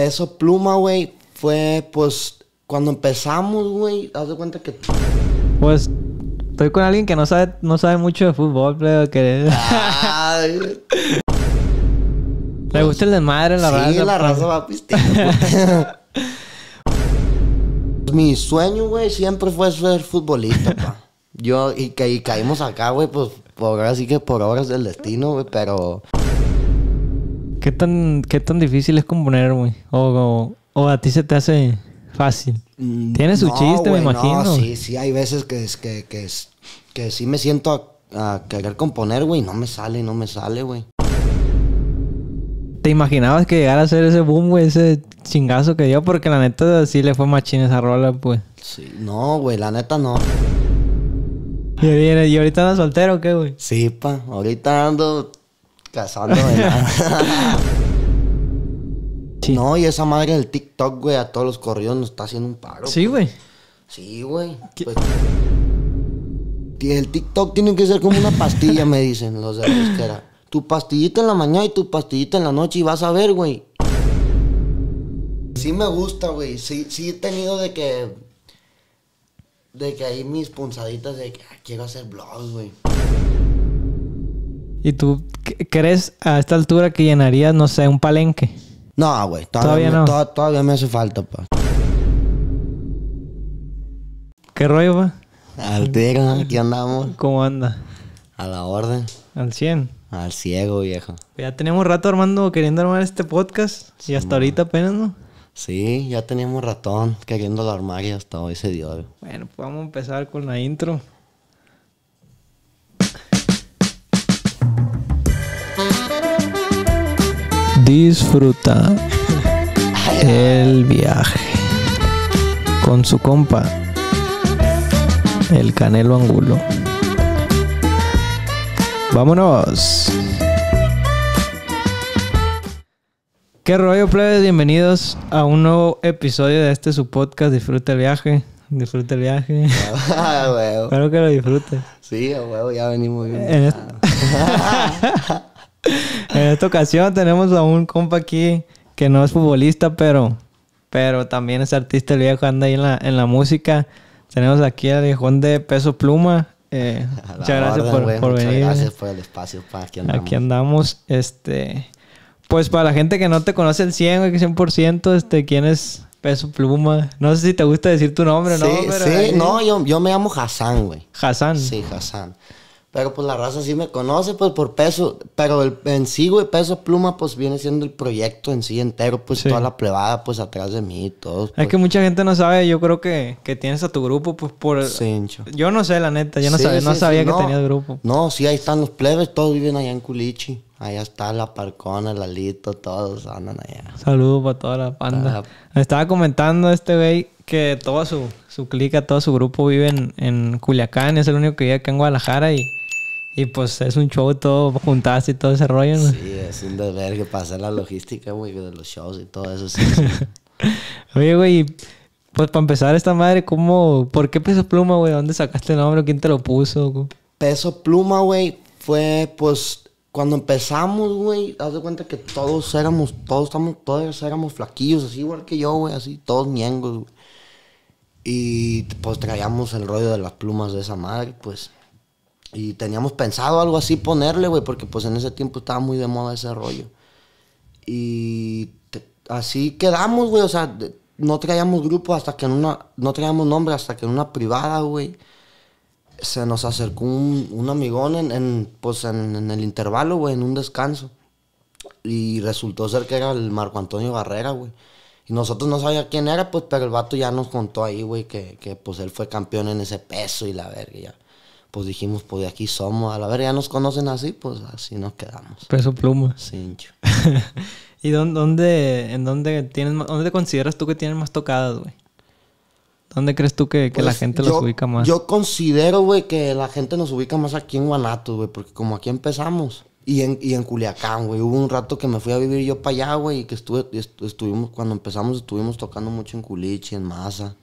Peso Pluma, güey, fue pues cuando empezamos, güey, haz de cuenta que... Pues estoy con alguien que no sabe, no sabe mucho de fútbol, pero que le gusta el desmadre la sí, raza. la pues. raza va pisteando. Mi sueño, güey, siempre fue ser futbolista, pa. Yo, y, ca- y caímos acá, güey, pues, por ahora sí que por obras del destino, güey, pero... ¿Qué tan, ¿Qué tan difícil es componer, güey? O, o, o a ti se te hace fácil. mm, Tiene su chiste, me imagino. No, sí, sí, hay veces que, es, que, que, es, que sí me siento a, a querer componer, güey, no me sale, no me sale, güey. ¿Te imaginabas que llegara a ser ese boom, güey? Ese chingazo que dio. Porque la neta sí le fue machín esa rola, pues. Sí, no, güey, la neta no. ¿Y, ahorita- y ahorita andas soltero o qué, güey? Sí, pa, ahorita ando casándome. nada. Sí. No, y esa madre del TikTok, güey, a todos los corridos nos está haciendo un paro. Sí, güey. Sí, güey. Pues, el TikTok tiene que ser como una pastilla, me dicen los de la disquera. Tu pastillita en la mañana y tu pastillita en la noche y vas a ver, güey. Sí me gusta, güey. Sí, sí he tenido de que... De que ahí mis punzaditas de que ah, quiero hacer vlogs, güey. ¿Y tú crees a esta altura que llenarías, no sé, un palenque? No, güey. Todavía, no. to- todavía me hace falta, pa. ¿Qué rollo, va? Al tiro, aquí andamos. ¿Cómo anda? A la orden. Al 100. Al ciego, viejo. Ya teníamos rato armando, queriendo armar este podcast. y hasta ahorita apenas, ¿no? Sí, ya teníamos ratón queriendo armar y hasta hoy se dio. Bueno, pues vamos a empezar con la intro. Disfruta el viaje con su compa, el Canelo Angulo. Vámonos. ¿Qué rollo, plebes? Bienvenidos a un nuevo episodio de este su podcast. Disfruta el viaje. Disfruta el viaje. Ah. Espero que lo disfrutes. Sí, a huevo, ya venimos bien. En, est- en esta ocasión tenemos a un compa aquí que no es futbolista, pero, pero también es artista. El viejo anda ahí en la, en la música. Tenemos aquí al viejón de Peso Pluma. Eh, muchas gracias orden, por, güey, por muchas venir. Gracias por el espacio, pa. Aquí andamos. Aquí andamos. Este, pues para la gente que no te conoce el 100, güey, que 100%, este, ¿quién es Peso Pluma? No sé si te gusta decir tu nombre, Sí, ¿no? Pero sí, ahí- no, yo, yo me llamo Hassan, güey. Hassan. Sí, Hassan. Pero pues la raza sí me conoce, pues por peso. Pero el, en sí, güey, peso pluma, pues viene siendo el proyecto en sí entero, pues Sí. toda la plebada, pues atrás de mí, todos. Es Pues, que mucha gente no sabe, yo creo que, que tienes a tu grupo, pues por... Cincho. Yo no sé, la neta, yo no Sí, sabía, no sí, sabía sí, que no. tenías grupo. No, sí, ahí están los plebes, todos viven allá en Culichi. Allá está la Parcona, el Alito, todos andan allá. Saludos para toda la. Ah. Me estaba comentando este güey que toda su, su clica, todo su grupo vive en, en Culiacán, es el único que vive acá en Guadalajara y, y pues es un show todo juntarse y todo ese rollo, ¿no? Sí, es un desvergue para hacer la logística, güey, de los shows y todo eso. Sí, sí. Oye, güey, pues para empezar esta madre, ¿cómo, por qué Peso Pluma, güey? ¿Dónde sacaste el nombre? ¿Quién te lo puso? Peso Pluma, güey, fue pues cuando empezamos, güey, haz de cuenta que todos éramos, todos estamos, todos éramos flaquillos, así igual que yo, güey, así, todos miengos, güey. Y pues traíamos el rollo de las plumas de esa madre, pues. Y teníamos pensado algo así ponerle, güey, porque pues en ese tiempo estaba muy de moda ese rollo. Y así quedamos, güey, o sea, no traíamos grupo hasta que en una, no traíamos nombre hasta que en una privada, güey se nos acercó un, un amigón en, en, pues en, en el intervalo, güey, en un descanso. Y resultó ser que era el Marco Antonio Barrera, güey. Y nosotros no sabíamos quién era, pues, pero el vato ya nos contó ahí, güey, que, que pues él fue campeón en ese peso y la verga. ya. Pues dijimos, pues de aquí somos, a la verga ya nos conocen así, pues así nos quedamos. Peso Pluma. Cincho. ¿Y dónde, dónde, en dónde tienes, dónde consideras tú que tienes más tocadas, güey? ¿Dónde crees tú que, que la Pues, gente yo- los ubica más? Yo considero, güey, que la gente nos ubica más aquí en Guanatos, güey, porque como aquí empezamos. Y en, y en Culiacán, güey. Hubo un rato que me fui a vivir yo para allá, güey, y que estuve, estu- estuvimos, cuando empezamos, estuvimos tocando mucho en Culichi, en Maza.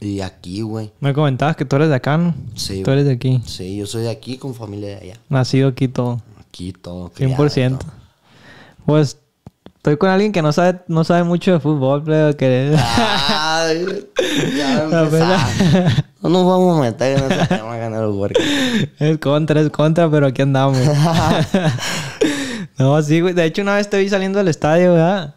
Y aquí, güey. Me comentabas que tú eres de acá, ¿no? Sí, Tú eres de aquí. Sí, yo soy de aquí con familia de allá. Nacido aquí todo. Aquí todo. criado, 100%. todo. Pues Estoy con alguien que no sabe, no sabe mucho de fútbol, pero que... Ay, ya empezamos. No nos vamos a meter en ese tema, ganar el huerco. es contra, es contra, pero aquí andamos. no, sí, güey. De hecho, una vez te vi saliendo del estadio, ¿verdad?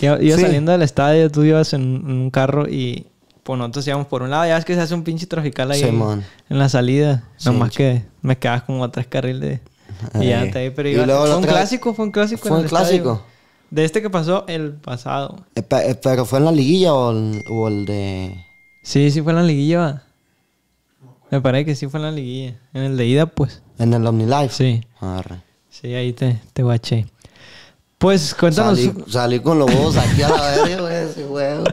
Iba, iba Sí. saliendo del estadio, tú ibas en, en un carro y pues nosotros íbamos por un lado. Ya ves que se hace un pinche trafical ahí Simón. en la salida. Sí, Nomás que me quedabas como a tres carriles. Y ya te vi, pero Y iba... luego Fue un clásico, fue un clásico. en ¿Fue un estadio. clásico? De este que pasó el pasado. Eh, eh, ¿Pero fue en la liguilla o el, o el de...? Sí, sí fue en la liguilla, va. Me parece que sí fue en la liguilla. En el de ida, pues. En el OmniLife. Sí. Arre. Sí, ahí te, te guaché. Pues cuéntanos Salí, salí con los huevos aquí a la verga, güey, ese huevo.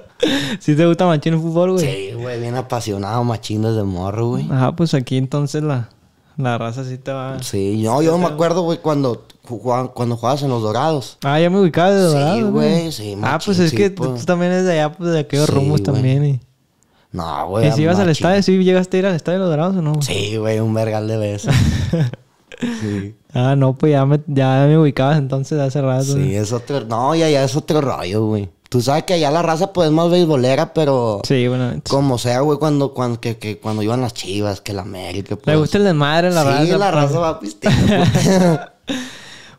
si te gusta machín el fútbol, güey. Sí, güey, bien apasionado, machín desde morro, güey. Ajá, pues aquí entonces la, la raza sí te va. Sí, no, yo me acuerdo, güey, cuando, cuando jugabas en los Dorados. Ah, ya me ubicaba de Sí, dorado, güey, sí, Ah, machín, pues es sí, que tú, pues. tú también eres de allá, pues de aquellos Sí, rumbos güey. también. Y, No, güey. y si ibas al estadio, ¿sí llegaste a ir al estadio de los dorados o no? Sí, güey, un vergal de veces. sí. Ah, no, pues ya me, ya me ubicabas entonces hace rato. Sí, es otro... No, ya, ya es otro rollo, güey. Tú sabes que allá la raza, pues, es más beisbolera, pero... Sí, bueno. Como sea, güey, cuando, cuando, que, que cuando iban las chivas, que la América, pues... Le gusta el desmadre, la sí, raza. la pues. raza va a pistear. pues.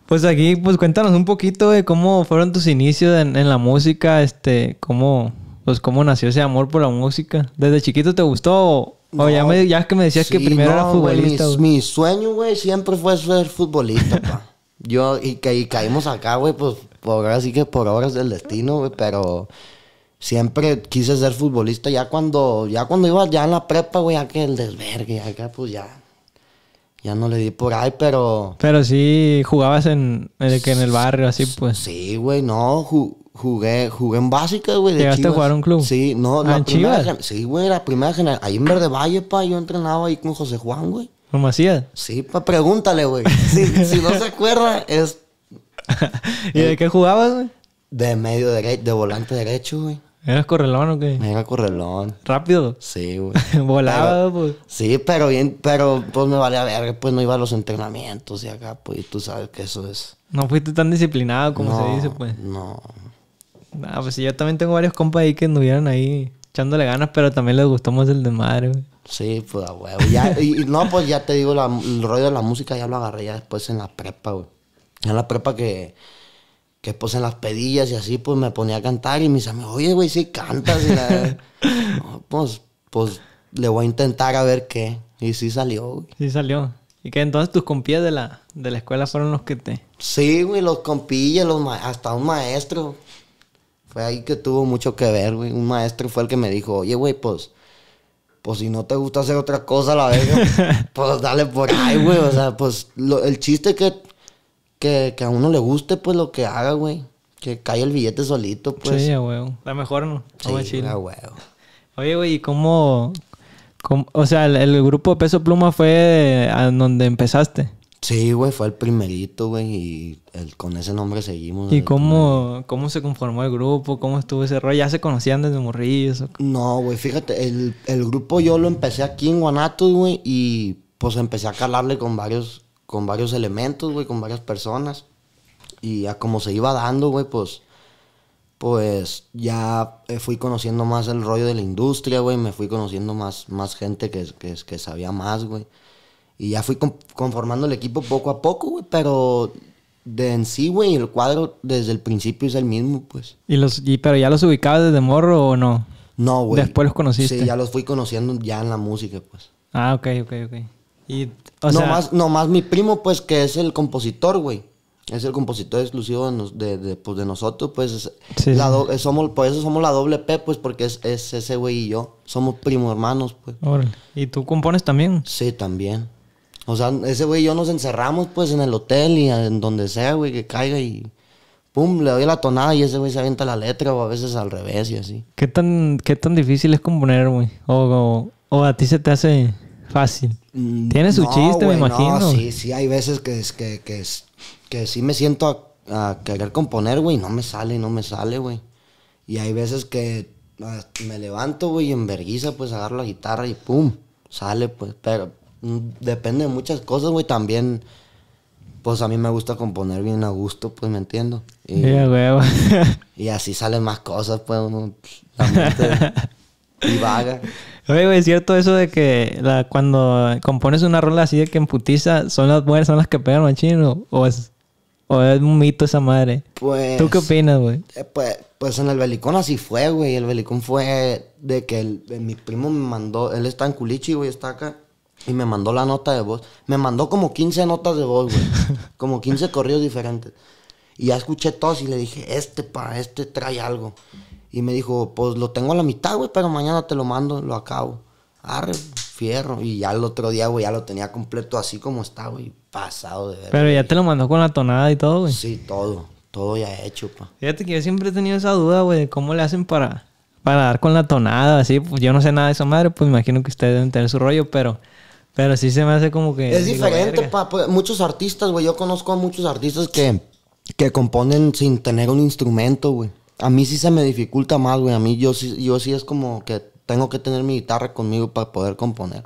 Pues aquí, pues cuéntanos un poquito de cómo fueron tus inicios en, en la música, este, cómo, pues cómo nació ese amor por la música. ¿Desde chiquito te gustó o, o ya, me, ya que me decías que primero no, era futbolista? mi, sueño, güey, siempre fue ser futbolista, pa. Yo, y, que, y caímos acá, güey, pues, por ahora sí que por horas del destino, güey, pero siempre quise ser futbolista. Ya cuando, ya cuando iba ya en la prepa, güey, ya que el desvergue, acá, pues ya, ya no le di por ahí, pero... Pero sí jugabas en, en el, que en el barrio, así pues. Sí, güey, no, ju- jugué, jugué en básica, güey. ¿Llegaste a jugar a un club? Sí, no, Ah, la ¿en primera Chivas? Sí, güey, la primera generación. Ahí en Verde Valle, pa, yo entrenaba ahí con José Juan, güey. ¿Cómo hacías? Sí, pa, pregúntale, güey. Si, si no se acuerda, es ¿Y de qué jugabas, güey? de medio derecho, de volante derecho, güey. ¿Eras correlón o qué? Era correlón. ¿Rápido? Sí, güey. Volaba, pues. Sí, pero bien, pero pues me valía verga, pues no iba a los entrenamientos y acá, pues y tú sabes que eso es. No fuiste tan disciplinado como no, se dice, pues. No. Ah, pues sí, yo también tengo varios compas ahí que anduvieron ahí echándole ganas, pero también les gustó más el desmadre, güey. Sí, pues a huevo. Ya, y, y no, pues ya te digo, la- el rollo de la música ya lo agarré ya después en la prepa, güey. En la prepa que, que pues en las pedillas y así, pues me ponía a cantar y mis amigos, oye, güey, sí cantas. Y la- No, pues, pues le voy a intentar a ver qué. Y sí salió, güey. Sí salió. Y que entonces tus compías de la, de la escuela fueron los que te... Sí, güey, los compillas, los hasta un maestro. Fue ahí que tuvo mucho que ver, güey. Un maestro fue el que me dijo, oye, güey, pues, pues si no te gusta hacer otra cosa, la verga, pues dale por ahí, güey. O sea, pues lo- el chiste que, que, que a uno le guste, pues lo que haga, güey. Que caiga el billete solito, pues. sí, a huevo. La mejor, ¿no? Sí, Toma chile. a huevo. Oye, güey, ¿y cómo, cómo- O sea, el, el grupo Peso Pluma fue a donde empezaste. Sí, güey, fue el primerito, güey, y el- con ese nombre seguimos. ¿Y cómo, cómo se conformó el grupo? ¿Cómo estuvo ese rollo? ¿Ya se conocían desde morrillos? o- No, güey, fíjate, el, el grupo yo lo empecé aquí en Guanatos, güey, y pues empecé a calarle con varios, con varios elementos, güey, con varias personas. Y a como se iba dando, güey, pues, pues ya eh, fui conociendo más el rollo de la industria, güey, me fui conociendo más, más gente que, que, que sabía más, güey. Y ya fui con- conformando el equipo poco a poco, güey, pero de en sí, güey, el cuadro desde el principio es el mismo, pues. ¿Y los, y, ¿Pero ya los ubicabas desde morro o no? No, güey. Después los conociste. Sí, ya los fui conociendo ya en la música, pues. Ah, ok, ok, ok. Y, o no, sea, más, no más mi primo, pues, que es el compositor, güey. Es el compositor exclusivo de, nos- de, de, pues, de nosotros, pues. es- Sí, la sí. do- somos, por eso somos la doble P, pues, porque es, es ese güey y yo. Somos primos hermanos, pues. órale. ¿Y tú compones también? Sí, también. O sea, ese güey y yo nos encerramos, pues, en el hotel y en donde sea, güey, que caiga y... Pum, le doy la tonada y ese güey se avienta la letra o a veces al revés y así. ¿Qué tan, qué tan difícil es componer, güey? O, o, o a ti se te hace fácil. Mm, Tiene su no, chiste, me güey, imagino. No, sí, sí, hay veces que, es- que, que, es- que sí me siento a, a querer componer, güey, no me sale, no me sale, güey. Y hay veces que ah, me levanto, güey, y en vergüenza, pues agarro la guitarra y pum, sale, pues. Pero depende de muchas cosas, güey, también. pues a mí me gusta componer bien a gusto, pues me entiendo. Y, huevo. y así salen más cosas, pues uno mente divaga. Oye, güey, ¿es cierto eso de que la, cuando compones una rola así de que en putiza, son las mujeres son las que pegan machín o, o es, o es un mito esa madre? Pues, ¿Tú qué opinas, güey? eh, pues, pues en el Belicón así fue, güey. El Belicón fue de que el- mi primo me mandó, él está en Culichi, güey, está acá. Y me mandó la nota de voz. Me mandó como 15 notas de voz, güey. como 15 corridos diferentes. Y ya escuché todos y le dije, este, pa, este trae algo. Y me dijo, pues lo tengo a la mitad, güey, pero mañana te lo mando, lo acabo. Arre, fierro. Y ya el otro día, güey, ya lo tenía completo así como está, güey. Pasado de ver. Pero ya te lo mandó con la tonada y todo, güey. Sí, todo. Todo ya hecho, pa. Fíjate que yo siempre he tenido esa duda, güey, de cómo le hacen para, para dar con la tonada, así. Pues yo no sé nada de esa madre, pues imagino que ustedes deben tener su rollo, pero, pero sí se me hace como que. Es digo, diferente, pa. pues, muchos artistas, güey. Yo conozco a muchos artistas que, que componen sin tener un instrumento, güey. A mí sí se me dificulta más, güey. A mí yo sí, yo sí es como que tengo que tener mi guitarra conmigo para poder componer.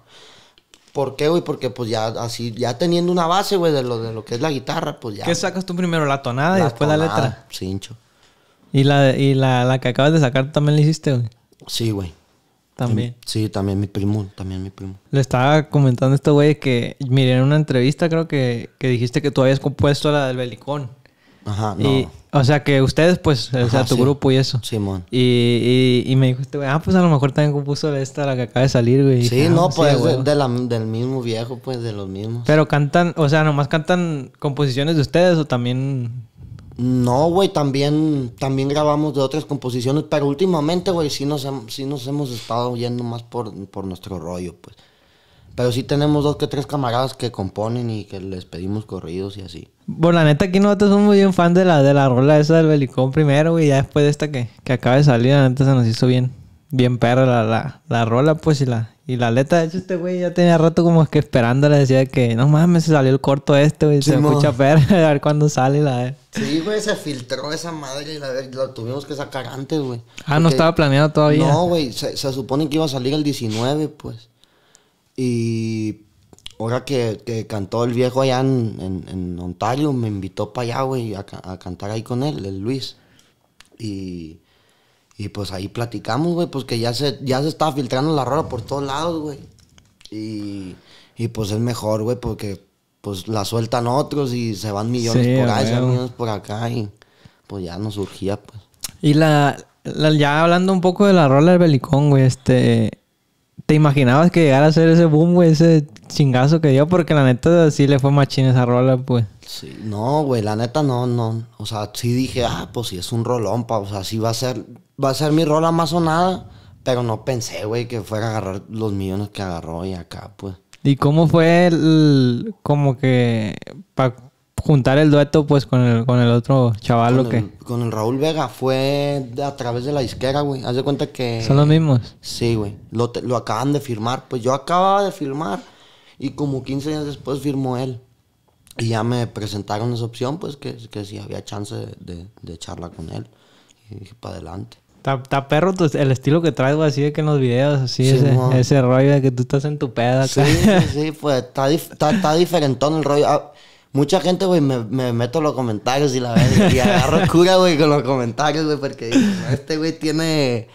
¿Por qué, güey? Porque pues ya así, ya teniendo una base, güey, de lo, de lo que es la guitarra, pues ya. ¿Qué sacas tú primero, la tonada y después la letra? Cincho. Y la, y la, la que acabas de sacar también la hiciste, güey. Sí, güey. También. Sí, también mi primo, también mi primo. Le estaba comentando a este güey que miré en una entrevista, creo que, que dijiste que tú habías compuesto la del Belicón. Ajá, no. Y, o sea, que ustedes, pues, o sea, tu sí. grupo y eso. Simón. Y, y, y me dijo este güey, ah, pues a lo mejor también compuso esta, la que acaba de salir, güey. Sí, dije, ah, no, sí, pues de- huevo. de la- del mismo viejo, pues de los mismos. Pero cantan, o sea, nomás cantan composiciones de ustedes o también. No, güey, también, también grabamos de otras composiciones, pero últimamente, güey, sí nos, sí nos hemos estado yendo más por, por nuestro rollo, pues. Pero sí tenemos dos que tres camaradas que componen y que les pedimos corridos y así. Por la neta, aquí nosotros somos bien fan de la, de la rola esa del Belicón primero, güey. Ya después de esta que, que acaba de salir, la neta se nos hizo bien, bien perra la, la, la rola, pues, y la, y la letra. De hecho, este güey ya tenía rato como que esperando, le decía que no mames, se salió el corto este, güey. Se Simón. escucha perra, a ver cuándo sale la. Sí, güey, se filtró esa madre y la, la tuvimos que sacar antes, güey. Ah, no estaba planeado todavía. No, güey, se, se supone que iba a salir el 19, pues. Y ahora que, que cantó el viejo allá en, en- en Ontario, me invitó para allá, güey, a, a cantar ahí con él, el Luis. Y, y pues ahí platicamos, güey, pues que ya se, ya se estaba filtrando la rola por todos lados, güey. Y, y pues es mejor, güey, porque pues la sueltan otros y se van millones Sí, por ahí, se van millones por acá y pues ya no surgía, pues. Y la, la- ya hablando un poco de la rola del Belicón, güey, este... ¿Te imaginabas que llegara a ser ese boom, güey? Ese chingazo que dio, porque la neta sí le fue machín esa rola, pues. Sí, no, güey, la neta no, no. O sea, sí dije, ah, pues sí es un rolón, pa. O sea, sí va a ser, va a ser mi rola más sonada. Pero no pensé, güey, que fuera a agarrar los millones que agarró y acá, pues. ¿Y cómo fue el, como que para juntar el dueto pues con el, con el otro chaval o Con qué? el, con el Raúl Vega fue a través de la disquera, güey. Haz de cuenta que. ¿Son los mismos? Sí, güey. Lo, te- lo acaban de firmar. Pues yo acababa de firmar y como 15 años después firmó él. Y ya me presentaron esa opción, pues que, que si había chance de, de, de echarla con él. Y dije, para adelante. Está, perro tu- el estilo que traes, güey, así de que en los videos, así, Sí, ese, rollo de que tú estás en tu peda Sí, sí, sí, pues está, está, está diferentón el rollo. Ah, mucha gente, güey, me, me meto en los comentarios y la ves y agarro cura, güey, con los comentarios, güey, porque digo, "No, este güey tiene...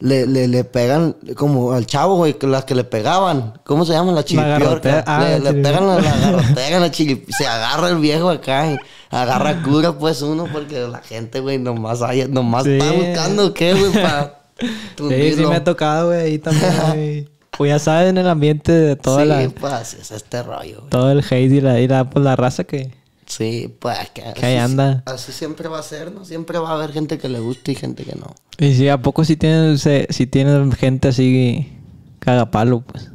Le, le, le pegan como al chavo, güey, las que le pegaban. ¿Cómo se llaman? La chiripiorca. garrotera. Ah, le, la le pegan la, la garrotera, la chirip- Se agarra el viejo acá y agarra cura, pues, uno, porque la gente, güey, nomás, hay, nomás Sí. está buscando qué, güey, para... Sí, sí me ha tocado, güey, ahí también, güey. Pues ya sabes, en el ambiente de toda sí, la... pues, es este rollo, güey. Todo el hate y la, y la, pues, la raza que... Sí, pues que, Que ahí anda. Así siempre va a ser, ¿no? Siempre va a haber gente que le guste y gente que no. Y si a poco si tienes, se- si tienes gente así cagapalo, pues.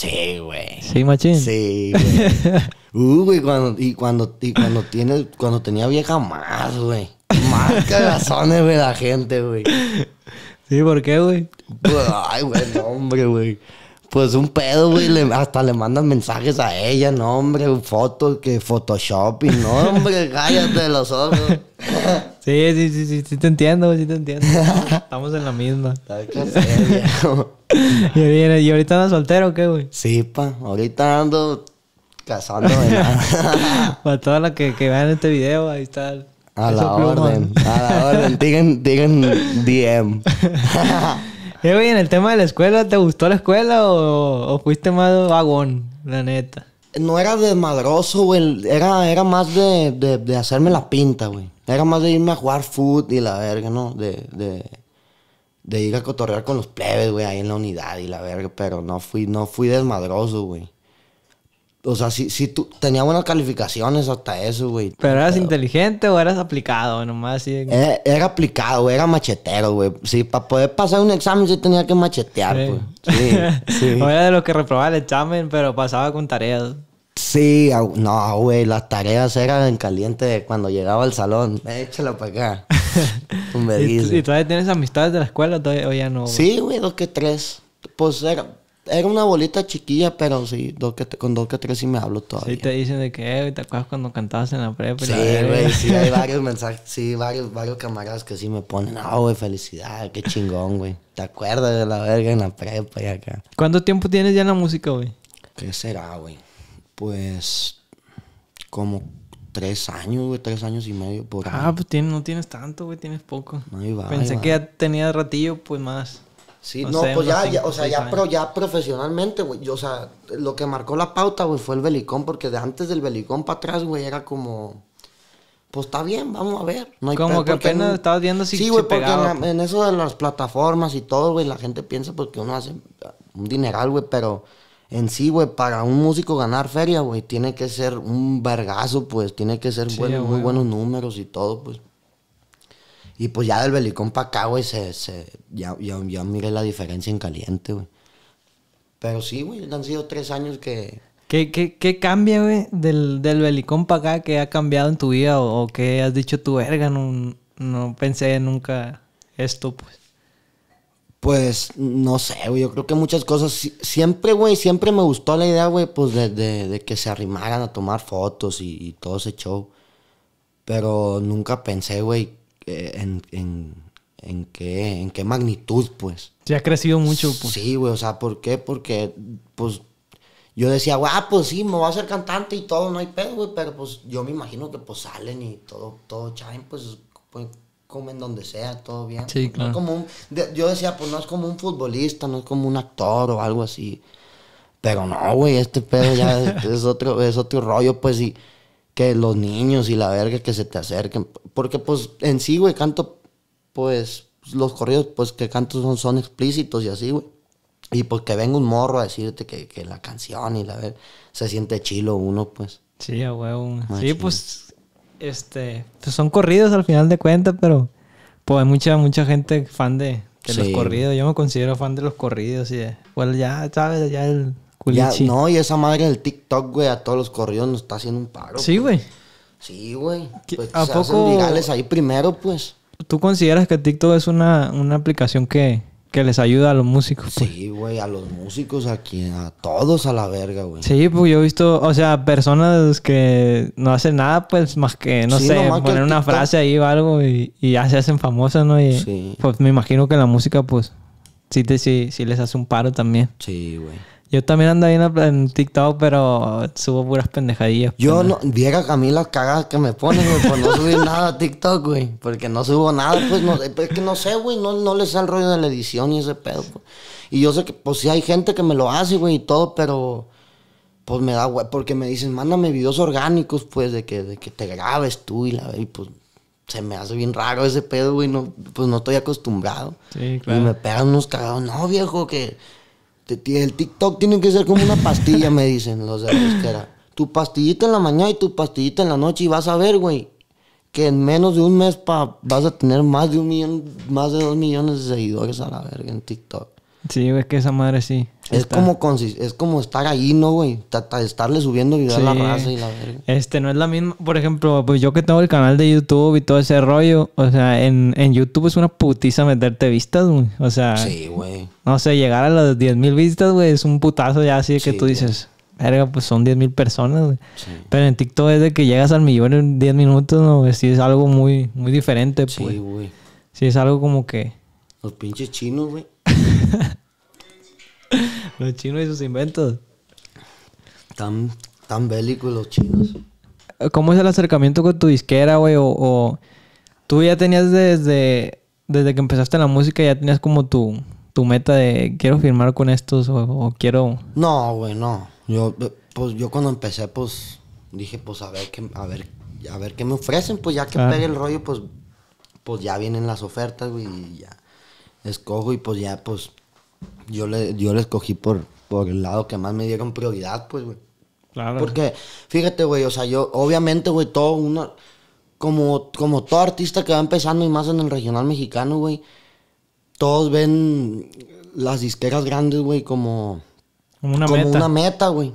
Sí, güey. Sí, machín. Sí, güey. Uh, güey, cuando, y cuando, y cuando tienes, cuando tenía vieja más, güey. Más cagazones, güey, la gente, güey. Sí, ¿por qué, güey? Pues, Ay, güey, no, hombre, güey. Pues un pedo, güey, le- hasta le mandan mensajes a ella, no, hombre, fotos, que Photoshop y no, hombre, cállate los ojos. Sí, sí, sí, sí, sí te entiendo, sí te entiendo. Estamos en la misma. ¿Y, ahorita- y ahorita andas soltero o qué, güey? Sí, pa, ahorita ando Cazando venado. Para todos los que, que vean este video, ahí está. el A la Pluma. orden, a la orden. Digan, digan DM. Eh, güey, en el tema de la escuela, ¿te gustó la escuela o, o fuiste más vagón, la neta? No era desmadroso, güey. Era, era más de, de, de hacerme la pinta, güey. Era más de irme a jugar foot y la verga, ¿no? De, de, de ir a cotorrear con los plebes, güey, ahí en la unidad y la verga. Pero no fui, no fui desmadroso, güey. O sea, sí, sí, tú, tenía buenas calificaciones hasta eso, güey. ¿Pero eras inteligente o eras aplicado? Nomás así. de- Era, era aplicado, güey, era machetero, güey. Sí, para poder pasar un examen sí tenía que machetear, Sí. pues. Sí, sí. O era de los que reprobaba el examen, pero pasaba con tareas. Sí, no, güey, las tareas eran en caliente cuando llegaba al salón. Échala para acá. Un ¿Y, y todavía tienes amistades de la escuela o todavía- o ya no? Sí, güey, dos que tres. Pues era, era una bolita chiquilla, pero sí, dos que, con dos que tres sí me hablo todavía. Sí te dicen de que, eh, güey, ¿te acuerdas cuando cantabas en la prepa? Sí, güey, sí, hay varios mensajes, sí, varios, varios camaradas que sí me ponen, no, güey, felicidad, qué chingón, güey. ¿Te acuerdas de la verga en la prepa y acá? ¿Cuánto tiempo tienes ya en la música, güey? ¿Qué será, güey? Pues, como tres años, güey, tres años y medio por ahí. Ah, pues tienes, no tienes tanto, güey, tienes poco. Ahí va, Pensé ahí va. que ya tenías ratillo, pues más. Sí, no no, sé, pues ya, ya, o sea, ya, pero ya profesionalmente, güey. O sea, lo que marcó la pauta, güey, fue el Belicón, porque de antes del Belicón para atrás, güey, era como. Pues está bien, vamos a ver. No hay Como que porque apenas en- estabas viendo si- Sí, si güey, porque en, pegaba, pues. en eso de las plataformas y todo, güey, la gente piensa pues que uno hace un dineral, güey, pero en sí, güey, para un músico ganar feria, güey, tiene que ser un vergazo, pues, tiene que ser Sí, bueno- muy buenos números y todo, pues. Y pues ya del Belicón para acá, güey, se, se, ya, ya, ya miré la diferencia en caliente, güey. Pero sí, güey, han sido tres años que... ¿Qué, qué, qué cambia, güey, del, del belicón para acá? ¿Qué ha cambiado en tu vida? ¿O, o qué has dicho tu verga? No, no pensé nunca esto, pues. Pues, no sé, güey, yo creo que muchas cosas... si- Siempre, güey, siempre me gustó la idea, güey, pues de, de- de que se arrimaran a tomar fotos y, y todo ese show. Pero nunca pensé, güey, eh, en, en, en, qué, en qué magnitud, pues. Sí, ha crecido mucho, pues. Sí, güey, o sea, ¿por qué? Porque, pues, yo decía, güey, ah, pues sí, me voy a hacer cantante y todo, no hay pedo, güey, pero pues yo me imagino que pues salen y todo, todo chain, pues, pues, comen donde sea, todo bien. Sí, No claro. es como un- yo decía, pues no es como un futbolista, no es como un actor o algo así. Pero no, güey, este pedo ya es, otro, es otro rollo, pues, y que los niños y la verga que se te acerquen. Porque, pues, en sí, güey, canto, pues, los corridos, pues, que canto son, son explícitos y así, güey. Y pues que venga un morro a decirte que, que la canción y la ver, se siente chilo uno, pues. Sí, a huevo. Sí, pues, este, pues son corridos al final de cuentas, pero pues hay mucha, mucha gente fan de, de los Sí. corridos. Yo me considero fan de los corridos y de, pues ya, sabes, ya el Ya, culichi. no, y esa madre del TikTok, güey, a todos los corridos nos está haciendo un paro. Sí, güey. Sí, güey. ¿Qué- Pues a se poco- hacen virales ahí primero, pues. ¿Tú consideras que TikTok es una, una aplicación que, que les ayuda a los músicos? pues? Sí, güey, a los músicos, aquí, a todos a la verga, güey. Sí, pues yo he visto, o sea, personas que no hacen nada, pues más que, no Sí, sé, poner una TikTok- frase ahí o algo y, y ya se hacen famosas, ¿no? Y Sí. pues me imagino que la música, pues, sí, te, sí, sí les hace un paro también. Sí, güey. Yo también ando ahí en, TikTok, pero subo puras pendejadillas. Yo pues, no, viera a mí las cagadas que me ponen, güey, por no subir nada a TikTok, güey. Porque no subo nada, pues, no, es que no sé, güey, no, no les da el rollo de la edición y ese pedo, pues. Y yo sé que, pues, sí hay gente que me lo hace, güey, y todo, pero, pues, me da, güey, porque me dicen, mándame videos orgánicos, pues, de que, de que te grabes tú y la, y pues, se me hace bien raro ese pedo, güey, no, pues, no estoy acostumbrado. Sí, claro. Y me pegan unos cagados, no, viejo, que el TikTok tiene que ser como una pastilla, me dicen los de la disquera. Tu pastillita en la mañana y tu pastillita en la noche y vas a ver, güey, que en menos de un mes pa, vas a tener más de un millón, más de dos millones de seguidores a la verga en TikTok. Sí, ves que esa madre sí. sí Es está. como, es como estar ahí, ¿no, güey? Estarle subiendo videos a la Sí. raza y la verga. Este, no es la misma. Por ejemplo, pues yo que tengo el canal de YouTube y todo ese rollo. O sea, en, en YouTube es una putiza meterte vistas, güey. O sea, Sí, güey. no sé, llegar a las 10.000 vistas, güey, es un putazo ya así de que Sí, tú güey. dices, verga, pues son 10.000 personas, güey. Sí. Pero en TikTok es de que llegas al millón en 10 minutos, ¿no? güey? Sí es algo muy, muy diferente, pues. Sí, Sí. güey. es algo como que Los pinches chinos, güey. los chinos y sus inventos. Están, Tan bélicos los chinos. ¿Cómo es el acercamiento con tu disquera, güey? O, o tú ya tenías desde, desde que empezaste en la música, ya tenías como tu, tu meta de quiero firmar con estos o, o quiero... No, güey, no. Yo, pues yo cuando empecé, pues dije, pues a ver qué, a ver, a ver qué me ofrecen, pues ya que pegue el rollo, pues, pues ya vienen las ofertas, güey, y ya escojo y pues ya, pues yo le, yo le escogí por, por el lado que más me dieron prioridad, pues, güey. Claro. Porque, fíjate, güey, o sea, yo, obviamente, güey, todo uno, como, como todo artista que va empezando y más en el regional mexicano, güey, todos ven las disqueras grandes, güey, como, Como una como meta. una meta, güey.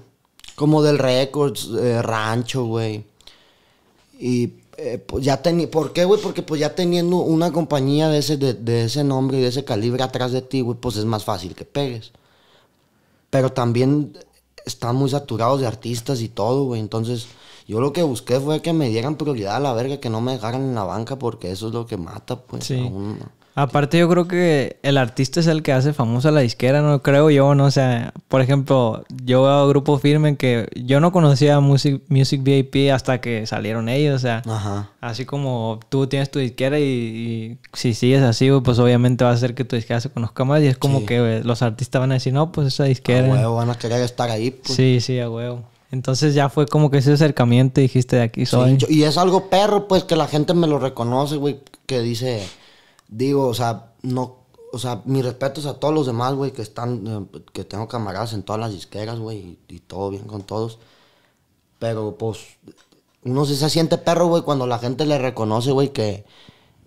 Como del Records, eh, Rancho, güey. Y eh, pues ya tenía, ¿por qué, güey? Porque pues ya teniendo una compañía de ese, de, de ese nombre y de ese calibre atrás de ti, güey, pues es más fácil que pegues. Pero también están muy saturados de artistas y todo, güey. Entonces, yo lo que busqué fue que me dieran prioridad a la verga, que no me dejaran en la banca, porque eso es lo que mata, pues. Sí. a uno. Aparte yo creo que el artista es el que hace famosa la disquera, no creo yo, no o sea, por ejemplo, yo veo a Grupo Firme que yo no conocía Music, Music VIP hasta que salieron ellos, o sea, Ajá. así como tú tienes tu disquera y, y si sigues así, pues obviamente va a hacer que tu disquera se conozca más y es como Sí. que güey, los artistas van a decir, no, pues esa A disquera. huevo, van a querer estar ahí, pues. Sí, sí, a huevo. Entonces ya fue como que ese acercamiento dijiste de aquí soy. Sí, yo- y es algo perro, pues, que la gente me lo reconoce, güey, que dice, digo, o sea, no, o sea, mis respetos a todos los demás, güey, que están, eh, que tengo camaradas en todas las disqueras, güey, y, todo bien con todos. Pero, pues, uno sí se siente perro, güey, cuando la gente le reconoce, güey, que,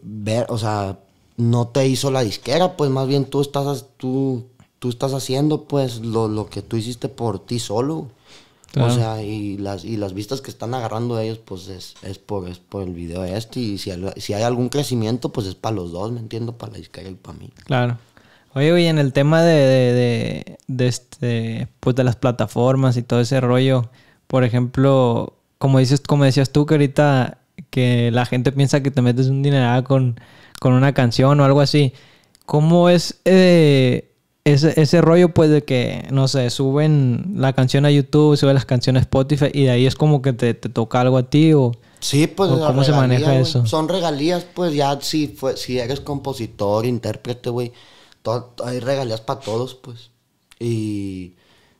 ver, o sea, no te hizo la disquera, pues, más bien tú estás, tú, tú estás haciendo, pues, lo, lo que tú hiciste por ti solo. Claro. O sea, y las, y las vistas que están agarrando ellos, pues es, es, por, es por el video este. Y si, hay- si hay algún crecimiento, pues es para los dos, ¿me entiendo? Para la disquera y para mí. Claro. Oye, güey, en el tema de, de, de, de este, pues de las plataformas y todo ese rollo, por ejemplo, como dices, como decías tú que ahorita que la gente piensa que te metes un dineral con, con una canción o algo así. ¿Cómo es eh, ese, ese rollo, pues, de que, no sé, suben la canción a YouTube, suben las canciones a Spotify y de ahí es como que te, te toca algo a ti o... Sí, pues. ¿O las cómo se maneja eso? Son regalías, pues ya si, fue, si eres compositor, intérprete, güey. Hay regalías para todos, pues. Y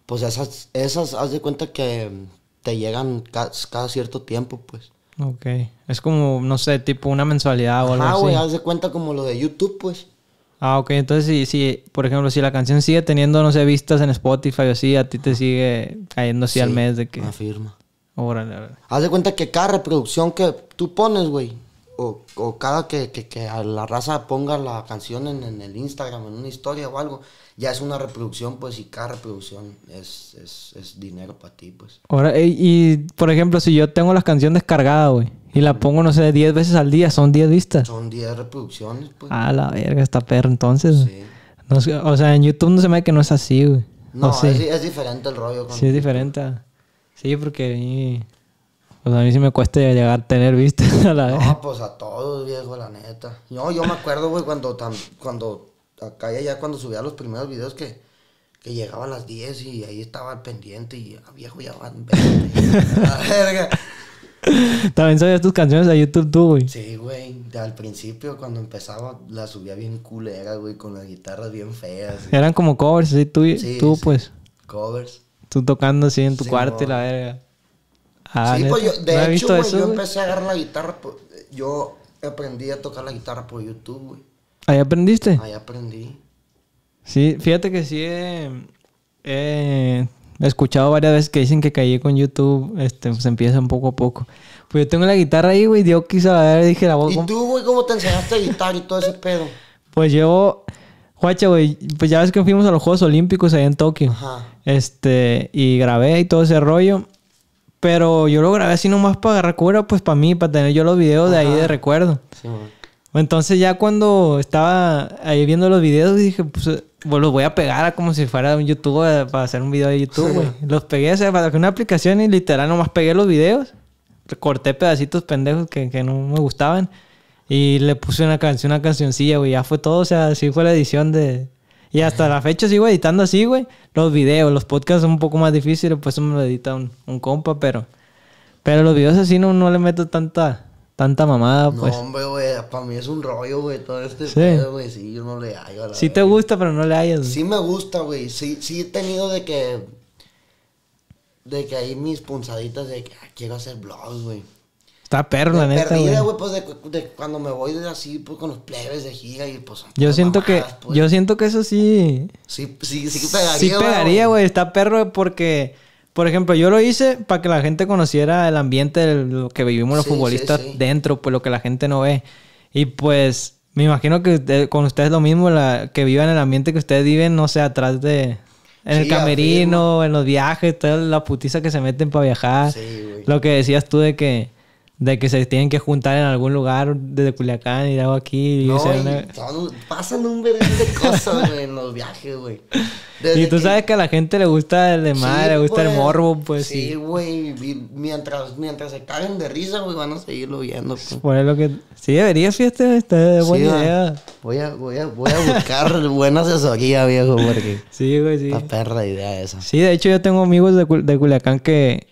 pues esas, esas, haz de cuenta que te llegan ca- cada cierto tiempo, pues. Ok. Es como, no sé, tipo una mensualidad o algo Ah, así. güey, haz de cuenta como lo de YouTube, pues. Ah, ok. Entonces, si, si, por ejemplo, si la canción sigue teniendo, no sé, vistas en Spotify o así, a ti te sigue cayendo así al Sí, mes de que... Afirma. Órale, órale. Haz de cuenta que cada reproducción que tú pones, güey, o, o cada que, que, que a la raza ponga la canción en, en el Instagram, en una historia o algo, ya es una reproducción, pues, y cada reproducción es, es, es dinero para ti, pues. Ahora, y, y, por ejemplo, si yo tengo la canción descargada, güey, y la pongo, no sé, 10 veces al día, son 10 vistas. Son 10 reproducciones, pues. Ah, la verga, está perro entonces. Sí. No o sea, en YouTube no se me ve que no es así, güey. No, ¿O sí? es, es diferente el rollo. con- Sí, es diferente. Sí, porque a mí... Pues a mí sí me cuesta llegar a tener vistas a la vez. No, pues a todos, viejo, la neta. No, yo me acuerdo, güey, cuando, tam- cuando acá y allá, cuando subía los primeros videos que, que llegaba a las 10 y ahí estaba al pendiente y ah, viejo, ya van 20. La verga. También sabías tus canciones a YouTube tú, güey. Sí, güey, al principio cuando empezaba la subía bien culera, güey, con las guitarras bien feas. Eran como covers, así tú, Sí, tú sí. pues. Covers. Tú tocando así en tu Sí, cuarto y la verga. Ah, sí, ¿neta? pues yo, de ¿No he hecho, güey, yo güey? empecé a agarrar la guitarra, por- yo aprendí a tocar la guitarra por YouTube, güey. ¿Ahí aprendiste? Ahí aprendí. Sí, fíjate que sí he, he escuchado varias veces que dicen que caí con YouTube, este, pues empiezan poco a poco. Pues yo tengo la guitarra ahí, güey, yo quise ver, dije la voz. ¿Y tú, güey, cómo te enseñaste a guitarra y todo ese pedo? Pues yo, Juacha, güey, pues ya ves que fuimos a los Juegos Olímpicos allá en Tokio. Ajá. Este, y grabé y todo ese rollo. Pero yo lo grabé así nomás para agarrar cura, pues para mí, para tener yo los videos de ahí de recuerdo. Sí, güey. Entonces ya cuando estaba ahí viendo los videos dije, pues, pues, los voy a pegar a como si fuera un YouTube eh, para hacer un video de YouTube, güey. los pegué, o sea, para una aplicación y literal nomás pegué los videos. Corté pedacitos pendejos que, que no me gustaban. Y le puse una canción, una cancioncilla, güey. Ya fue todo, o sea, así fue la edición de... Y hasta la fecha sigo editando así, güey. Los videos, los podcasts son un poco más difíciles, pues eso me lo edita un, un compa, pero... Pero los videos así no, no le meto tanta, tanta mamada, pues. No, hombre, güey, para mí es un rollo, güey, todo este Sí. pedo, güey, sí, yo no le hallo a la Sí te gusta, pero no le hayas. Sí me gusta, güey, sí, sí he tenido de que, de que hay mis punzaditas de que ah, quiero hacer vlogs, güey. Está perro, la neta, güey. güey, pues de, de cuando me voy de así, pues con los plebes de gira y pues... Yo siento que, pues. yo siento que eso sí, Sí, sí, sí pegaría, sí pegaría, güey. Está perro porque, por ejemplo, yo lo hice para que la gente conociera el ambiente de lo que vivimos los Sí, sí, futbolistas sí. dentro, pues lo que la gente no ve. Y pues, me imagino que usted- con ustedes lo mismo, la, que vivan el ambiente que ustedes viven, no sé, atrás de... En el Sí, camerino, en los viajes, toda la putiza que se meten para viajar. Sí. Lo que decías tú de que... De que se tienen que juntar en algún lugar desde Culiacán y algo aquí. Y, No, pasan un verán de cosas, güey, en los viajes, güey. Y tú que- sabes que a la gente le gusta el de madre, Sí, le gusta el pues. morbo, pues Sí, sí. güey. y Mientras, mientras se caguen de risa, güey, van a seguirlo viendo. pues. Por eso que... Sí, debería, fíjate, está de buena idea. Voy a, voy a, voy a buscar buena asesoría, viejo, porque Sí, güey, sí. está perra idea esa. Sí, de hecho yo tengo amigos de, Cul- de Culiacán que,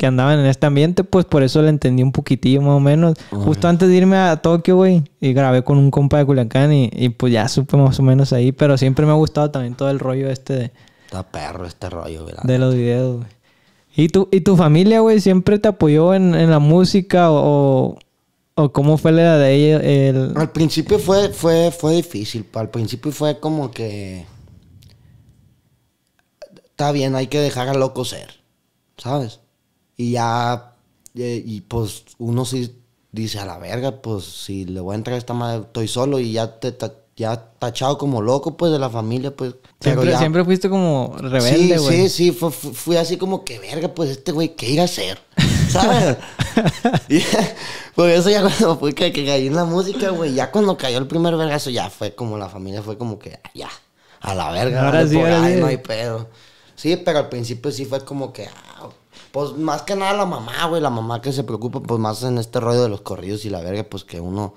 que andaban en este ambiente, pues por eso le entendí un poquitillo más o menos. Justo antes de irme a Tokio, güey, y grabé con un compa de Culiacán y, y pues ya supe más o menos ahí, pero siempre me ha gustado también todo el rollo este de, Está perro este rollo, ¿verdad? de los videos, güey. ¿Y tu, ¿Y tu familia, güey, siempre te apoyó en, en la música o, o cómo fue la de ella? El... Al principio fue, fue, fue difícil. Al principio fue como que. Está bien, hay que dejar al loco ser. ¿Sabes? Y ya. eh, Y, pues uno sí dice a la verga, pues si le voy a entrar a esta madre, estoy solo y ya te ta- ya tachado como loco, pues de la familia, pues. Pero Siempre, ya- siempre fuiste como rebelde, sí, güey. sí, sí, fue- fu- fui así como que verga, pues este güey, ¿qué ir a hacer? ¿Sabes? Y por eso ya cuando fui que, que caí en la música, güey, ya cuando cayó el primer vergazo, ya fue como la familia, fue como que, ya, a la verga, Ahora dale sí, por ahora ahí, sí. no hay pedo. Sí, pero al principio sí fue como que, ah, pues más que nada la mamá, güey, la mamá que se preocupa, pues más en este rollo de los corridos y la verga, pues que uno,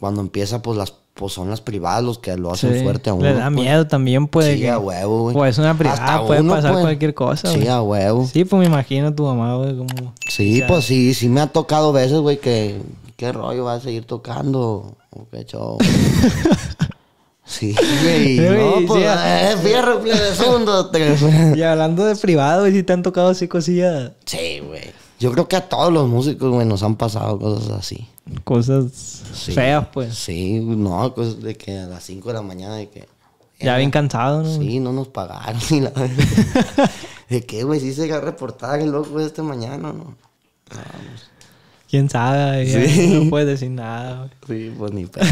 cuando empieza, pues las, pues son las privadas los que lo hacen Sí. fuerte a uno. Le da pues. miedo también, puede Sí, que... a huevo, güey. Pues una privada, Hasta puede uno, pasar pues. cualquier cosa, Sí, güey. a huevo. Sí, pues me imagino a tu mamá, güey, como... Sí, o sea, pues sí, sí me ha tocado veces, güey, que qué rollo va a seguir tocando o qué show. sí, güey. No, pues, eh, fierro, tres. Y hablando de privado, güey, si te han tocado así cosillas, Sí, güey. Yo creo que a todos los músicos, güey, nos han pasado cosas así. cosas Sí. feas, pues. Sí, no, cosas de que a las 5 de la mañana de que... Ya bien cansado, ¿no? Sí, no nos pagaron. y la- ¿De qué, güey? Sí se el loco este mañana, ¿no? ¿Quién sabe? Sí. No puedes decir nada, güey. Sí, pues ni pedo.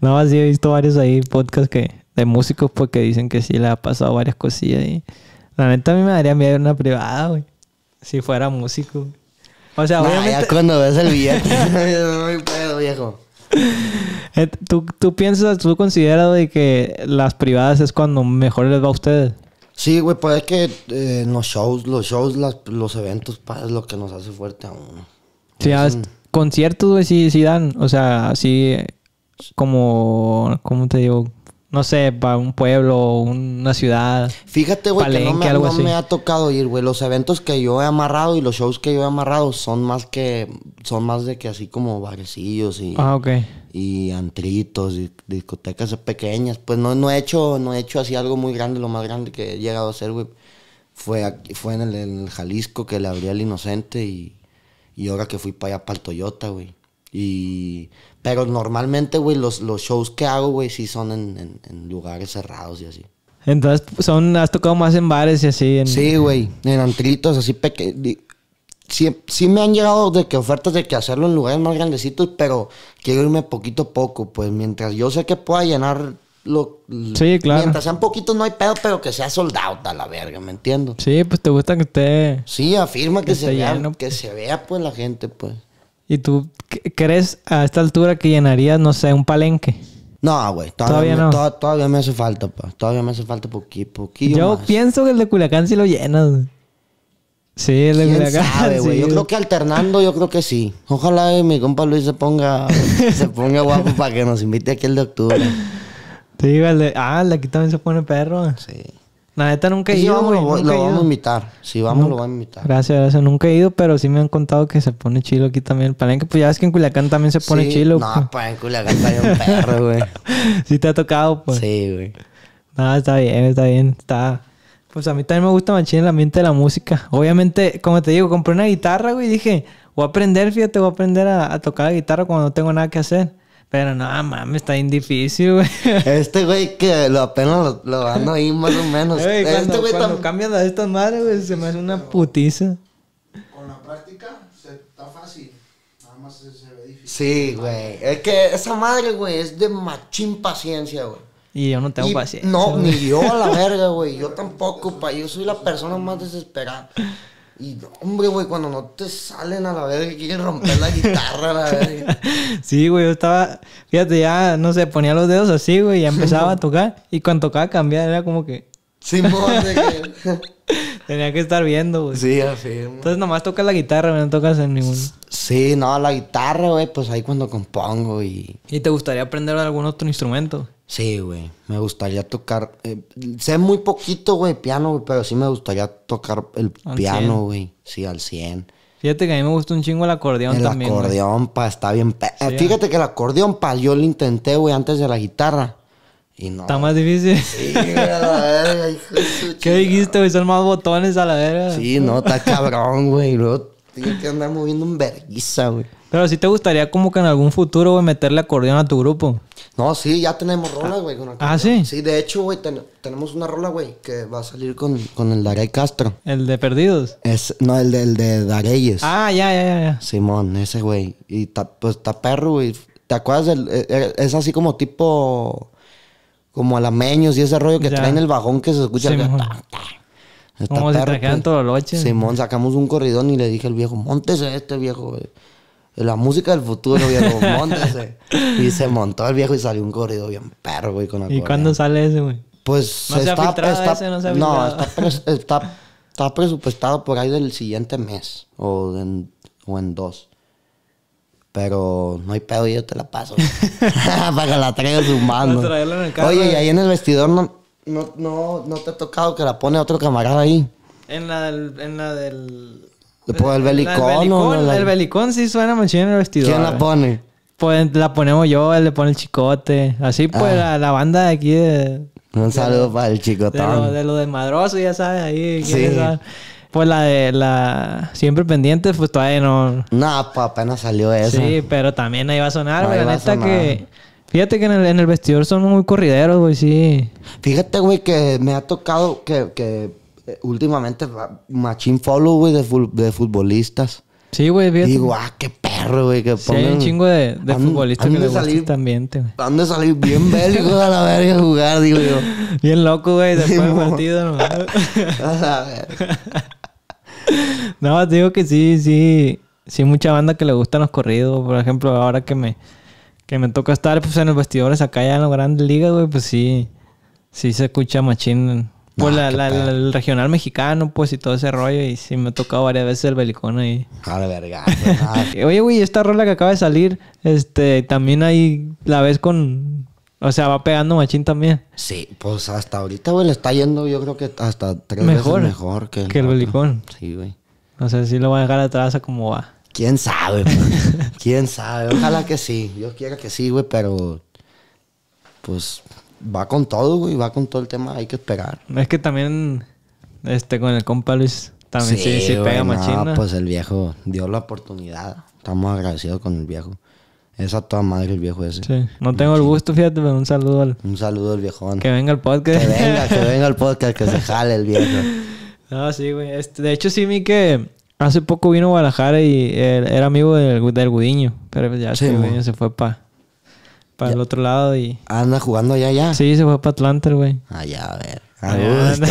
No, sí he visto varios ahí podcasts que... De músicos, pues, que dicen que sí le ha pasado varias cosillas y... La neta a mí me daría miedo una privada, güey. Si fuera músico. O sea, Nah, obviamente... ya cuando ves el billete, no pedo, viejo. Eh, ¿Tú, tú piensas, tú consideras de que las privadas es cuando mejor les va a ustedes? Sí, güey, pues es que eh, los shows, los shows, las- los eventos, pa, es lo que nos hace fuerte a uno. Sí, Es ah, un- conciertos, güey, sí, sí dan. O sea, así como, ¿cómo te digo? No sé, para un pueblo una ciudad. Fíjate, güey, que no, me, algo no así. me ha tocado ir, güey. Los eventos que yo he amarrado y los shows que yo he amarrado son más que, son más de que así como barecillos y, Ah, ok. y antritos y discotecas pequeñas. Pues no, no he hecho, no he hecho así algo muy grande. Lo más grande que he llegado a hacer, güey, fue aquí, fue en el, en el Jalisco que le abrí al Inocente y, y ahora que fui para allá para el Toyota, güey. Y, pero normalmente, güey, los, los shows que hago, güey, sí son en, en- en lugares cerrados y así. Entonces, son, has tocado más en bares y así. En... Sí, güey, en antritos así pequeños. Sí, sí me han llegado de que ofertas de que hacerlo en lugares más grandecitos, pero quiero irme poquito a poco, pues mientras yo sé que pueda llenar lo... Sí, claro. Mientras sean poquitos no hay pedo, pero que sea soldado a la verga, ¿me entiendo? Sí, pues te gusta que esté... Sí, afirma que, Que se vea, lleno, que se vea pues la gente, pues. ¿Y tú crees a esta altura que llenarías, no sé, un palenque? No, güey, todavía, Todavía no. to- todavía me hace falta, pa. Todavía me hace falta poqui- poquillo Yo más. pienso que el de Culiacán sí lo llenas. Sí, el de ¿Quién Culiacán. sabe, sí, yo creo que alternando, yo creo que sí. Ojalá mi compa Luis se ponga, se ponga guapo para que nos invite aquí el de octubre. Sí, el de... Ah, el de aquí también se pone perro. Sí. La neta nunca he Sí, ido, vamos, güey. lo, lo vamos a invitar. Si vamos, lo vamos a invitar. Gracias, gracias. Nunca he ido, pero sí me han contado que se pone chilo aquí también. El palenque, pues ya ves que en Culiacán también se pone Sí, chilo. No, pues en Culiacán está bien perro, güey. pues. sí te ha tocado, pues. Sí, güey. No, está bien, está bien. Está... Pues a mí también me gusta machín el ambiente de la música. Obviamente, como te digo, compré una guitarra, güey, y dije, voy a aprender, fíjate, voy a aprender a, a tocar la guitarra cuando no tengo nada que hacer. Pero no, mames, está bien difícil, güey. Este güey que lo apenas lo, lo ando ahí más o menos. Ey, cuando, este güey cuando tam- cambian las estas madres, güey, se me hace una putiza. Con la práctica se, está fácil. Nada más se, se ve difícil. Sí, güey. Es que esa madre, güey, es de machín paciencia, güey. Y yo no tengo Y paciencia. No, güey. ni yo a la verga, güey. Yo tampoco, pa. Yo soy la persona más desesperada. Y hombre, güey, cuando no te salen a la verga, quieres romper la guitarra a la verga. Sí, güey, yo estaba, fíjate, ya, no sé, ponía los dedos así, güey, y ya empezaba a tocar. Y cuando tocaba cambiar, era como que de que... tenía que estar viendo, güey. Sí, afirmo. Entonces nomás tocas la guitarra, güey, no tocas en ningún. Sí, no, la guitarra, güey, pues ahí cuando compongo y... ¿Y te gustaría aprender algún otro instrumento? Sí, güey, me gustaría tocar... eh, sé muy poquito, güey, piano, güey, pero sí me gustaría tocar el Al piano, güey. Sí, al 100. Fíjate que a mí me gusta un chingo el acordeón El también. güey. acordeón, pa, está bien... pe- eh, Sí, Fíjate que el acordeón, pa, yo lo intenté, güey, antes de la guitarra. Y no... Está más difícil. Sí, a la verga, hijo de su ¿Qué dijiste, güey? Son más botones a la verga. Sí, no, está cabrón, güey. Luego tiene que andar moviendo un verguiza, güey. Pero sí te gustaría como que en algún futuro, güey, meterle acordeón a tu grupo. No, sí, ya tenemos rolas, güey. con Ah. ¿sí? Sí, de hecho, güey, ten- tenemos una rola, güey, que va a salir con, con el Darey Castro. El de Perdidos. Es, no, el de, el de Dareyes. Ah, ya, ya, ya, ya. Simón, ese güey. Y ta- pues está perro, güey. ¿Te acuerdas del. eh, eh, Es así como tipo. Como alameños y ese rollo que Ya. traen el bajón que se escucha. Simón. Como si trajeran pues. tololoche. Simón, sacamos un corridón y le dije al viejo, montese este viejo, güey. La música del futuro, viejo, montese. y se montó el viejo y salió un corrido bien perro, güey, con ¿Y acordeón. cuándo sale ese, güey? Pues No se ha está, está- ese, no se ha no, está, pres- está, está presupuestado por ahí del siguiente mes o en, o en dos. Pero no hay pedo, yo te la paso. Para que la traigas sumando. Oye, y güey. ahí en el vestidor no, no, no, no te ha tocado que la pone otro camarada ahí. En la del... En la del... Por el belicón, ¿o belicón, la- El belicón sí suena machín en el vestidor. ¿Quién la pone? Pues la ponemos yo, él le pone el chicote. Así pues Ah. la, la banda de aquí de... Un saludo para el De lo, chicotón. de lo de Madroso, ya sabes, ahí. Sí. ¿quiénes saben? Pues la de la... Siempre pendiente, pues todavía no... No, pues apenas salió eso. Sí, pero también ahí va a sonar, güey. La neta que... Fíjate que en el, en el vestidor son muy corrideros, güey, sí. Fíjate, güey, que me ha tocado que, que últimamente va- machín follow, güey, de, fut- de futbolistas. Sí, güey, fíjate. digo, ah, qué perro, güey, que Sí, hay pongan... un chingo de, de han- futbolistas han que de les salir- este ambiente, güey. Han de salir bien bélicos a la verga a jugar, digo yo. Bien loco, güey, después del Simón. partido, ¿no? A la verga. no, te digo que sí, sí. Sí, mucha banda que le gustan los corridos. Por ejemplo, ahora que me, que me toca estar pues, en los vestidores acá ya en las grandes ligas, güey, pues sí. Sí se escucha machín. Pues Nah, la- la- la- el regional mexicano, pues, y todo ese rollo. Y sí me ha tocado varias veces el belicón ahí. A la verga. nada. Oye, güey, esta rola que acaba de salir, este, también ahí la ves con... O sea, va pegando machín también. Sí, pues hasta ahorita, güey, le está yendo yo creo que hasta tres Mejor veces mejor que el, que el otro. belicón. Sí, güey. O sea, sí lo voy a dejar atrás a cómo va. ¿Quién sabe? ¿Quién sabe? Ojalá que sí. Yo quiera que sí, güey, pero... Pues va con todo, güey. Va con todo el tema. Hay que esperar. Es que también, este, con el compa Luis, también sí, sí, güey, pega no, machín. ¿no? pues el viejo dio la oportunidad. Estamos agradecidos con el viejo. Es a toda madre el viejo ese. Sí. No tengo el gusto, fíjate, pero un saludo al... Un saludo al viejón. Que venga el podcast. Que venga, que venga el podcast, que se jale el viejo. no, sí, güey. Este, de hecho, sí vi que hace poco vino a Guadalajara y eh, era amigo del, del Gudiño. Pero ya Sí, este. Gudiño se fue para el otro lado y... Anda jugando allá, ya. Sí, se fue para Atlanta, güey. Allá, a ver. A gusto.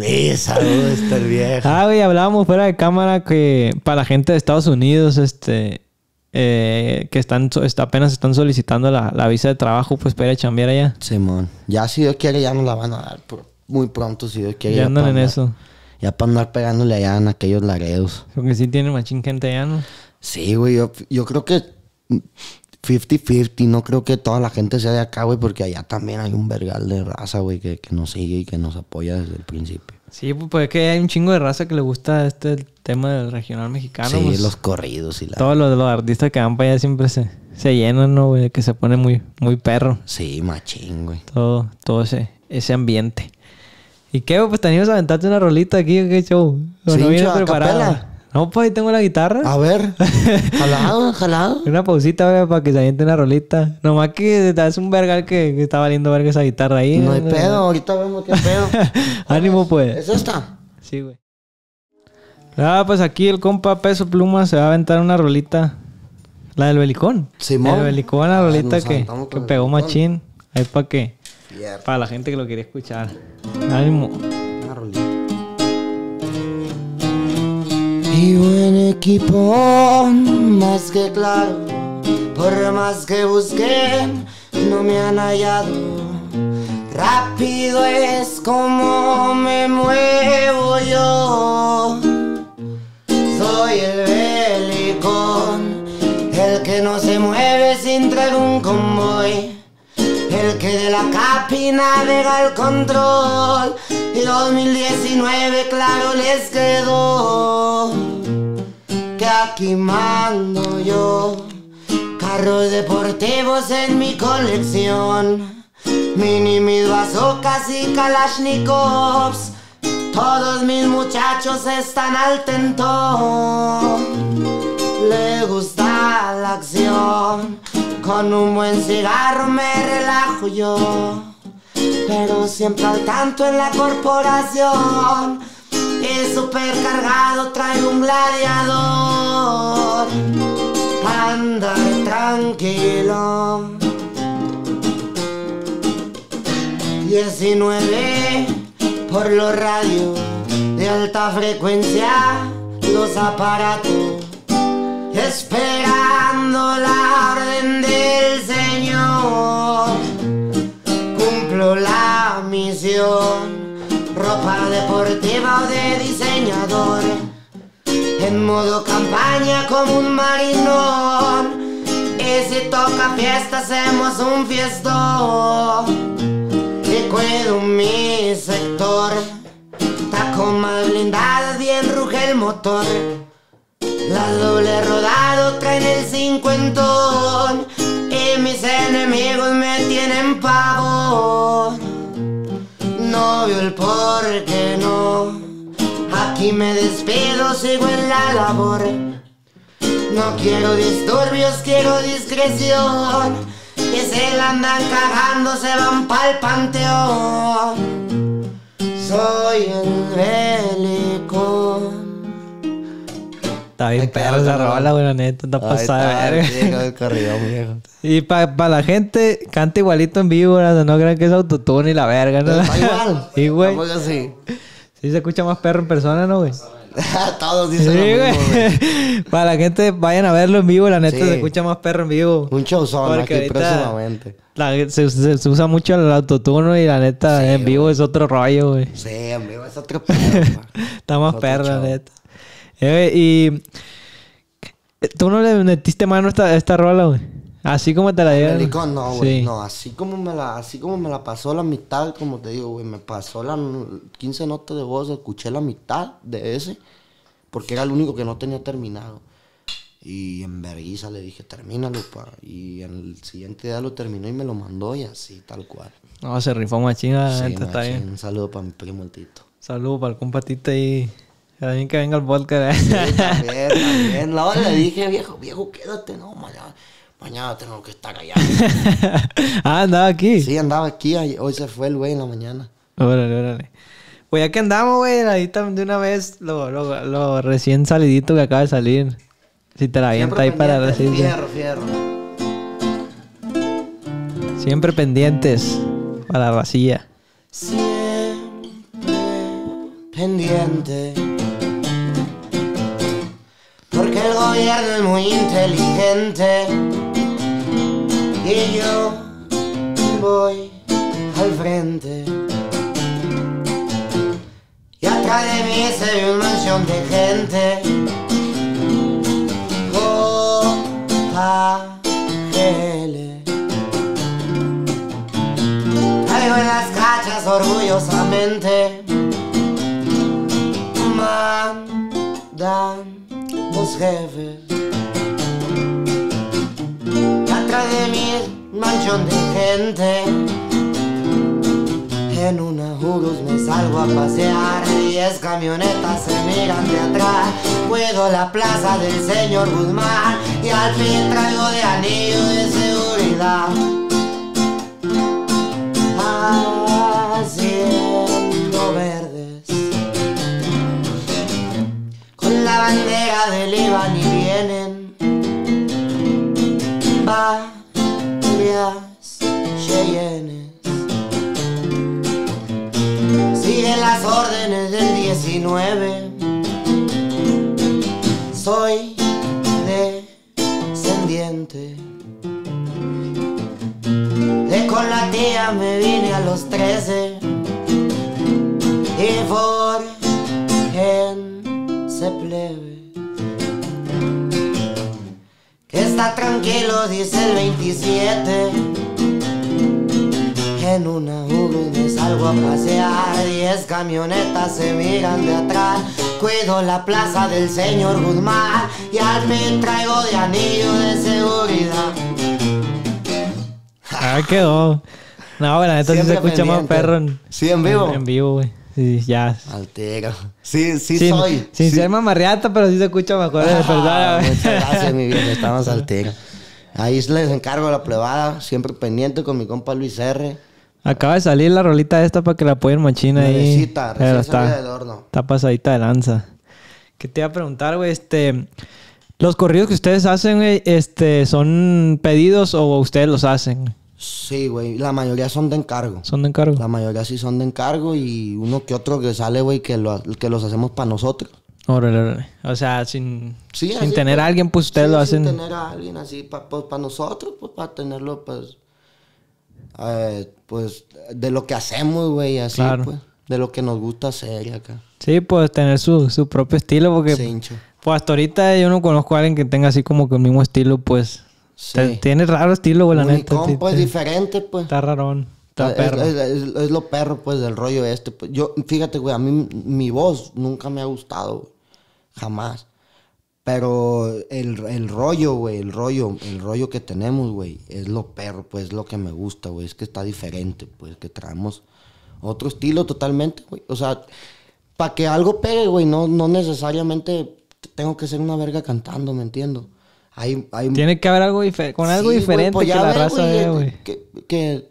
Sí, a gusto el viejo. Ah, güey, hablábamos fuera de cámara que para la gente de Estados Unidos, este, eh, que están, apenas están solicitando la, la visa de trabajo, pues para ir a chambear allá. Simón. Ya si Dios quiere, ya nos la van a dar por- muy pronto, si Dios quiere. Ya andan para en andar- eso. Ya para andar pegándole allá en aquellos laredos. Porque sí tienen machín gente allá, ¿no? Sí, güey. Yo, yo creo que. 50-50. No creo que toda la gente sea de acá, güey, porque allá también hay un vergal de raza, güey, que, que nos sigue y que nos apoya desde el principio. Sí, pues, pues es que hay un chingo de raza que le gusta este tema del regional mexicano. sí, pues, los corridos y la... Todos los, los artistas que van para allá siempre se, se llenan, ¿no, güey? Que se pone muy, muy perro. Sí, machín, güey. Todo, todo ese, ese ambiente. ¿Y qué, güey? Pues teníamos a aventarte una rolita aquí, ¿o ¿qué show? ¿O Sí, no vienes hincha, ¿a preparado? No, pues ahí tengo la guitarra. A ver, jalado, jalado. Una pausita, güey, para que se aviente una rolita. Nomás que te hace un vergal que, que está valiendo verga esa guitarra ahí. No hay pedo, ahorita vemos qué pedo. Ánimo, pues. ¿Es esta? Sí, güey. Ah, pues aquí el compa Peso Pluma se va a aventar una rolita. La del Belicón. Simón. El Belicón, la Ah, rolita que, que pegó machín. Ahí para que... Para la gente que lo quiere escuchar. Ánimo. Y buen equipo, más que claro, por más que busquen, no me han hallado. Rápido es como me muevo yo. Soy el belicón, el que no se mueve sin traer un convoy. El que de la capi navega el control. Y 2019 claro les quedó. Que aquí mando yo. Carros deportivos en mi colección. Mini mis bazookas y kalashnikovs. Todos mis muchachos están al tentón. Le gusta la acción. Con un buen cigarro me relajo yo. Pero siempre al tanto en la corporación. Y supercargado traigo un gladiador. Andar tranquilo. 19 por los radios de alta frecuencia, los aparatos esperando la orden del Señor. Cumplo la misión, ropa deportiva o de diseñador. En modo campaña como un marinón. Y si toca fiesta hacemos un fiestón. Y cuido mi sector. Tacomas blindadas bien ruge el motor. La doble rodado traen el cincuentón Y mis enemigos me tienen pavor No veo el por qué no. Aquí me despido, sigo en la labor. No quiero disturbios, quiero discreción. Que se la andan cagando, se van pa'l panteón. Soy el belicón Está bien perro esa rola, güey, la neta. Está pasada de verga. el corrido, viejo. Y para la gente, canta igualito en vivo, ¿verdad? No crean que es autotune y la verga, ¿no? Está igual. Sí, güey. Así. Sí se escucha más perro en persona, ¿no, güey? Todos Sí, dicen lo mismo, güey. Para la gente, vayan a verlo en vivo, la neta Sí. se escucha más perro en vivo. Un showzón aquí próximamente. La- se, se- se usa mucho el autotune y la neta Sí, en vivo es otro rollo, güey. Sí, amigo, es otro pa. Está más perro, la neta. Eh, y tú no le metiste mano a esta, a esta rola, güey. Así como te la dieron. No, güey. Sí. No, así como me la, así como me la pasó la mitad, como te digo, güey, me pasó las 15 notas de voz, escuché la mitad de ese, porque era el único que no tenía terminado. Y en vergüenza le dije, termínalo, pa. Y en el siguiente día lo terminó y me lo mandó y así, tal cual. No, se rifó machina, Sí, está bien. Un saludo para mi primo el Tito. Saludos para el compatito ahí. También que venga el podcast. Sí, ¿eh? también, también. No, le dije, viejo, viejo, quédate, no, mañana, mañana tengo que estar allá. ah, andaba aquí. Sí, andaba aquí, hoy se fue el güey en la mañana. Órale, órale. Pues ya que andamos, güey, ahorita de una vez lo, lo, lo recién salidito que acaba de salir. Si te la avienta ahí para recibir. Fierro, fierro. Siempre pendientes para la racilla. Siempre pendiente. El gobierno es muy inteligente y yo voy al frente. Y atrás de mí se ve un mansión de gente. J.G.L. Caigo en las cachas orgullosamente. Mandan los jefes. Atrás de mí manchón de gente. En una Urus me salgo a pasear, diez camionetas se miran de atrás. Cuido la plaza del señor Guzmán y al fin traigo de anillo de seguridad. Bandera del Iván y vienen varias Cheyennes. Siguen las órdenes del 19. Soy descendiente. De con la tía me vine a los 13. Y por se plebe. Que está tranquilo, dice el 27. En una Uber me salgo a pasear, diez camionetas se miran de atrás. Cuido la plaza del señor Guzmán y al fin traigo de anillo de seguridad. Ah, quedó. No, neta sí se escucha más perro en, Sí, en vivo. En, vivo, güey. Sí, ya. Altero. Sí, sí sin, soy. Sin Sí. ser mamarriata, pero sí se escucha mejor de Ah, muchas gracias, mi viejo. Estamos altera. Ahí les encargo la plebada, siempre pendiente con mi compa Luis R. Acaba de salir la rolita esta para que la apoyen machina ahí. Pero recién está, del horno. está pasadita de lanza. ¿Qué te iba a preguntar, güey? Este... Los corridos que ustedes hacen, güey, este, ¿son pedidos o ustedes los hacen? Sí, güey. La mayoría son de encargo. ¿Son de encargo? La mayoría sí son de encargo y uno que otro que sale, güey, que, lo- que los hacemos para nosotros. Órale, órale. O sea, sin, Sí, sin tener pues. a alguien, pues ustedes Sí, lo hacen. Sin tener a alguien así, pa- pues para nosotros, pues para tenerlo, pues. eh, pues de lo que hacemos, güey, así, Claro. pues. De lo que nos gusta hacer y acá. Sí, pues tener su, su propio estilo, porque Cincho. pues hasta ahorita yo no conozco a alguien que tenga así como que el mismo estilo, pues. Sí. Tiene raro estilo, güey, la neta. Unicom, ti- pues te- diferente, pues. Está rarón. Está Es, perro. es- es- es lo perro, pues, del rollo este. Pues. Yo, fíjate, güey, a mí mi voz nunca me ha gustado, güey. Jamás. Pero el, el rollo, güey, el rollo, el rollo que tenemos, güey, es lo perro, pues, es lo que me gusta, güey. Es que está diferente, pues, que traemos otro estilo totalmente, güey. O sea, para que algo pegue, güey, no, no necesariamente tengo que ser una verga cantando, ¿me entiendo? Hay, hay Tiene que haber algo diferente, con algo Sí, diferente pues que la ves, raza vea, güey. Que, que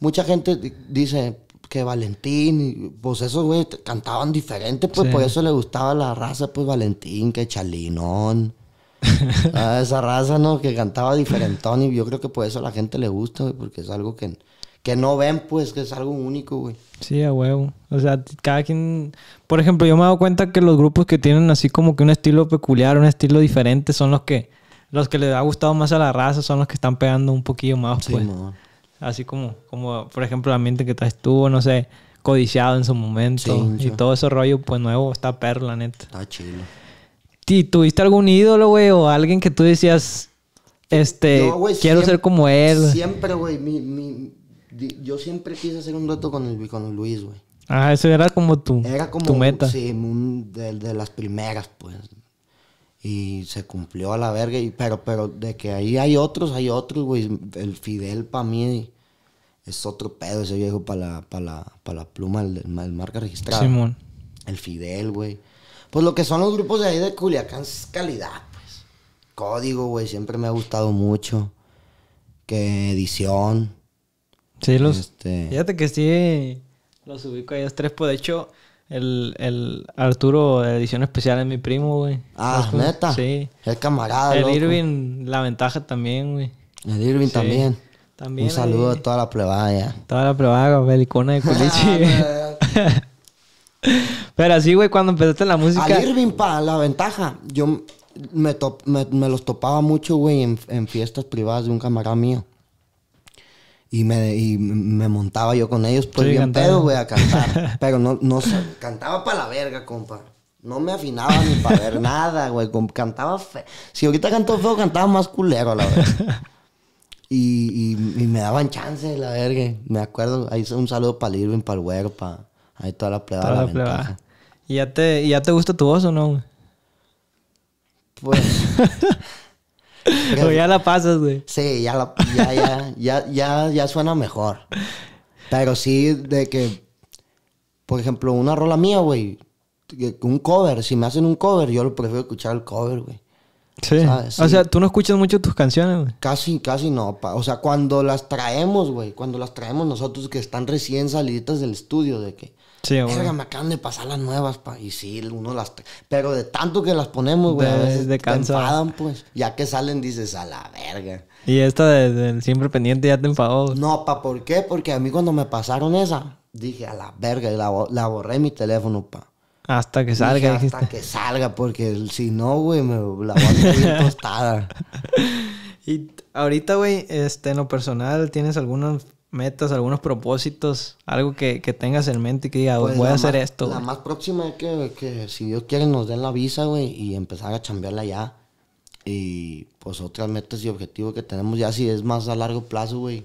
mucha gente di- dice que Valentín, pues esos güey cantaban diferente, pues Sí. por eso le gustaba la raza, pues Valentín, que Chalinón. Ah, esa raza, ¿no? Que cantaba diferentón y yo creo que por eso a la gente le gusta, güey, porque es algo que, que no ven, pues, que es algo único, güey. Sí, a huevo. O sea, cada quien... Por ejemplo, yo me he dado cuenta que los grupos que tienen así como que un estilo peculiar, un estilo diferente, son los que... Los que les ha gustado más a la raza son los que están pegando un poquillo más, Sí, pues. mo. Así como, como, por ejemplo, el ambiente que tú, no sé, codiciado en su momento. Sí, y todo ese rollo, pues nuevo, está perro, la neta. Está chido. ¿Y tuviste algún ídolo, güey? O alguien que tú decías, este, Yo, quiero siempre- ser como él? Siempre, güey, mi, mi- yo siempre quise hacer un dueto con el, con el Luis, güey. Ah, eso era como tu, Era como tu meta. Sí, un- de, de las primeras, pues. Y se cumplió a la verga. Y, pero, pero de que ahí hay otros, hay otros, güey. El Fidel para mí es otro pedo ese viejo para la, para la, para la pluma, el, el marca registrada. Simón. El Fidel, güey. Pues lo que son los grupos de ahí de Culiacán es calidad, pues. Código, güey, siempre me ha gustado mucho. Que edición. Sí, los... Este- Fíjate que sí, los ubico a ellos tres. Pues de hecho, el, el Arturo de edición especial es mi primo, güey. Ah, neta. Sí. El camarada, El loco. Irving, la ventaja también, güey. El Irving Sí. también. También Un saludo ahí. a toda la plebada ya. Toda la probada, belicona de culichi. Pero así, güey, cuando empezaste la música... Al Irving, pa, la ventaja. Yo me, top- me, me los topaba mucho, güey, en, en fiestas privadas de un camarada mío. Y me, y me montaba yo con ellos, pues Sí, bien cantaba. pedo, güey, a cantar. Pero no, no sé, cantaba para la verga, compa. No me afinaba ni para ver nada, güey. Cantaba feo. Si ahorita canto feo, cantaba más culero, la verdad. Y, y, y me daban chance, la verga. Me acuerdo, ahí un saludo para Irving, para el güero, para ahí toda la plebada. Toda la la plebada. ¿Y ya te, y ya te gusta tu voz o no? Pues. O ya la pasas, güey. Sí, ya, la- ya, ya, ya, ya, ya suena mejor. Pero sí, de que, por ejemplo, una rola mía, güey, un cover, si me hacen un cover, yo lo prefiero escuchar el cover, güey. Sí. O sea, tú no escuchas mucho tus canciones, güey. Casi, casi no, pa. O sea, cuando las traemos, güey, cuando las traemos nosotros que están recién saliditas del estudio, de que, Sí, güey. me acaban de pasar las nuevas, pa. Y sí, uno las... Pero de tanto que las ponemos, güey, a De- veces de te enfadan, pues. Ya que salen, dices, a la verga. Y esta de, del siempre pendiente ya te enfadó. güey. No, pa, ¿por qué? Porque a mí cuando me pasaron esa, dije, a la verga, y la, la borré en mi teléfono, pa. Hasta que Dije, salga, hasta dijiste. que salga, porque si no, güey, me la voy a bien tostada. Y ahorita, güey, este, en lo personal, ¿tienes algunas metas, algunos propósitos? Algo que, que tengas en mente y que diga, Pues voy a la hacer más- esto. La güey"? más próxima es que, que si Dios quiere nos den la visa, güey, y empezar a chambearla ya. Y pues otras metas y objetivos que tenemos ya, si es más a largo plazo, güey.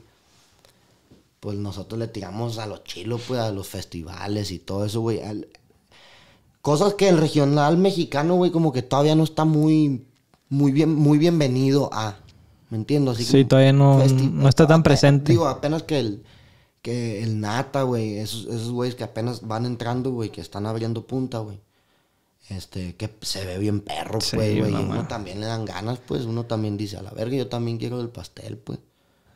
Pues nosotros le tiramos a los chilos, pues, a los festivales y todo eso, güey. Cosas que el regional mexicano, güey, como que todavía no está muy, muy bien, muy bienvenido a. ¿Me entiendo? Así Sí, todavía no- está tan presente. Digo, apenas que el, que el Nata, güey, esos, esos güeyes que apenas van entrando, güey, que están abriendo punta, güey. Este, que se ve bien perro, Sí, pues, güey. y mamá. Uno también le dan ganas, pues. Uno también dice, a la verga, yo también quiero del pastel, pues.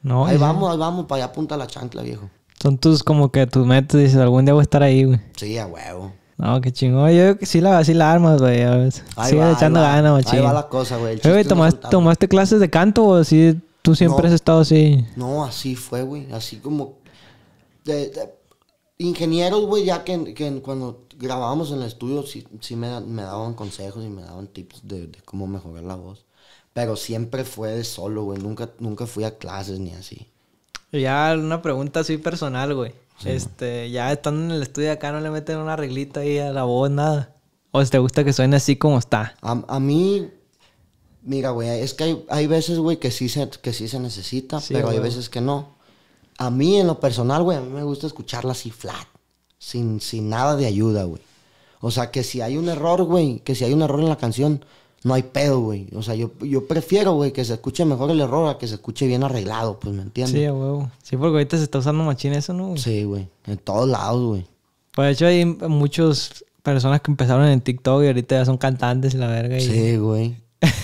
No, ahí ya. vamos, ahí vamos, para allá punta la chancla, viejo. Son tus, como que tus metas, dices, algún día voy a estar ahí, güey. Sí, a huevo. No, qué chingón. Yo que sí la, sí la armas, güey. Ahí Sigue va, ahí echando ganas, Ahí machín. va la cosa, güey. Güey, ¿tomaste, soltarlo. ¿tomaste clases de canto o sí? Tú siempre No. has estado así. No, así fue, güey. Así como. de- de- ingenieros, güey, ya que, que cuando grabábamos en el estudio, sí, sí me, me daban consejos y me daban tips de, de cómo mejorar la voz. Pero siempre fue de solo, güey. Nunca, nunca fui a clases ni así. Ya una pregunta así personal, güey. Este, ya estando en el estudio acá, no le meten una reglita ahí a la voz, nada. O si te gusta que suene así como está. A, a mí, mira, güey, es que hay, hay veces, güey, que sí se, que sí se necesita, Sí, pero hay veces que no. A mí, en lo personal, güey, a mí me gusta escucharla así flat, sin, sin nada de ayuda, güey. O sea, que si hay un error, güey, que si hay un error en la canción, no hay pedo, güey. O sea, yo, yo prefiero, güey, que se escuche mejor el error a que se escuche bien arreglado, pues, ¿me entiendes? Sí, huevo. Sí, porque ahorita se está usando machín eso, ¿no? Sí, güey, en todos lados, güey. Pues de hecho hay muchas personas que empezaron en TikTok y ahorita ya son cantantes y la verga. Y... Sí, güey.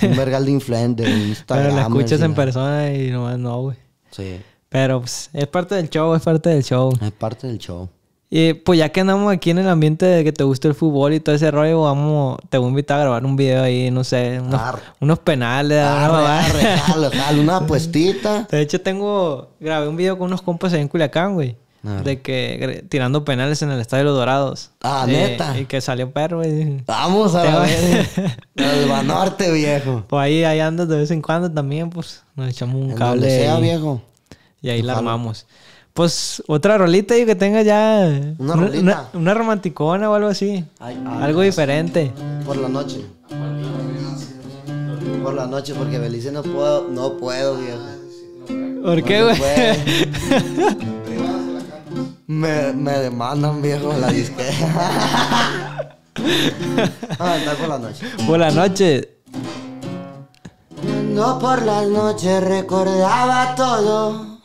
Un vergal de influente Instagram. Pero la escuchas en persona y nomás no, güey. Sí, Pero pues, es parte del show, es parte del show. es parte del show. Y pues ya que andamos aquí en el ambiente de que te gusta el fútbol y todo ese rollo, vamos, te voy a invitar a grabar un video ahí, no sé, unos, penales. una Arre, mamada. arre, jalo, jalo, una apuestita. De hecho, tengo, grabé un video con unos compas ahí en Culiacán, güey. De que tirando penales en el Estadio de los Dorados. Ah, Eh, ¿neta? Y que salió perro, güey. Vamos a ver. El Banorte, viejo. Pues ahí, ahí andas de vez en cuando también, pues nos echamos un En cable. donde sea, ahí. viejo. Y ahí la armamos. Pues otra rolita y que tenga ya. Una rolita. Una, una romanticona o algo así. Ay, ay, algo diferente. Por la noche. Por la noche, porque Belice no puedo, no puedo, viejo. ¿Por qué, No güey? Me, me demandan, viejo, la disquera. ah, está por la noche. Por la noche. Cuando por las noches recordaba todo,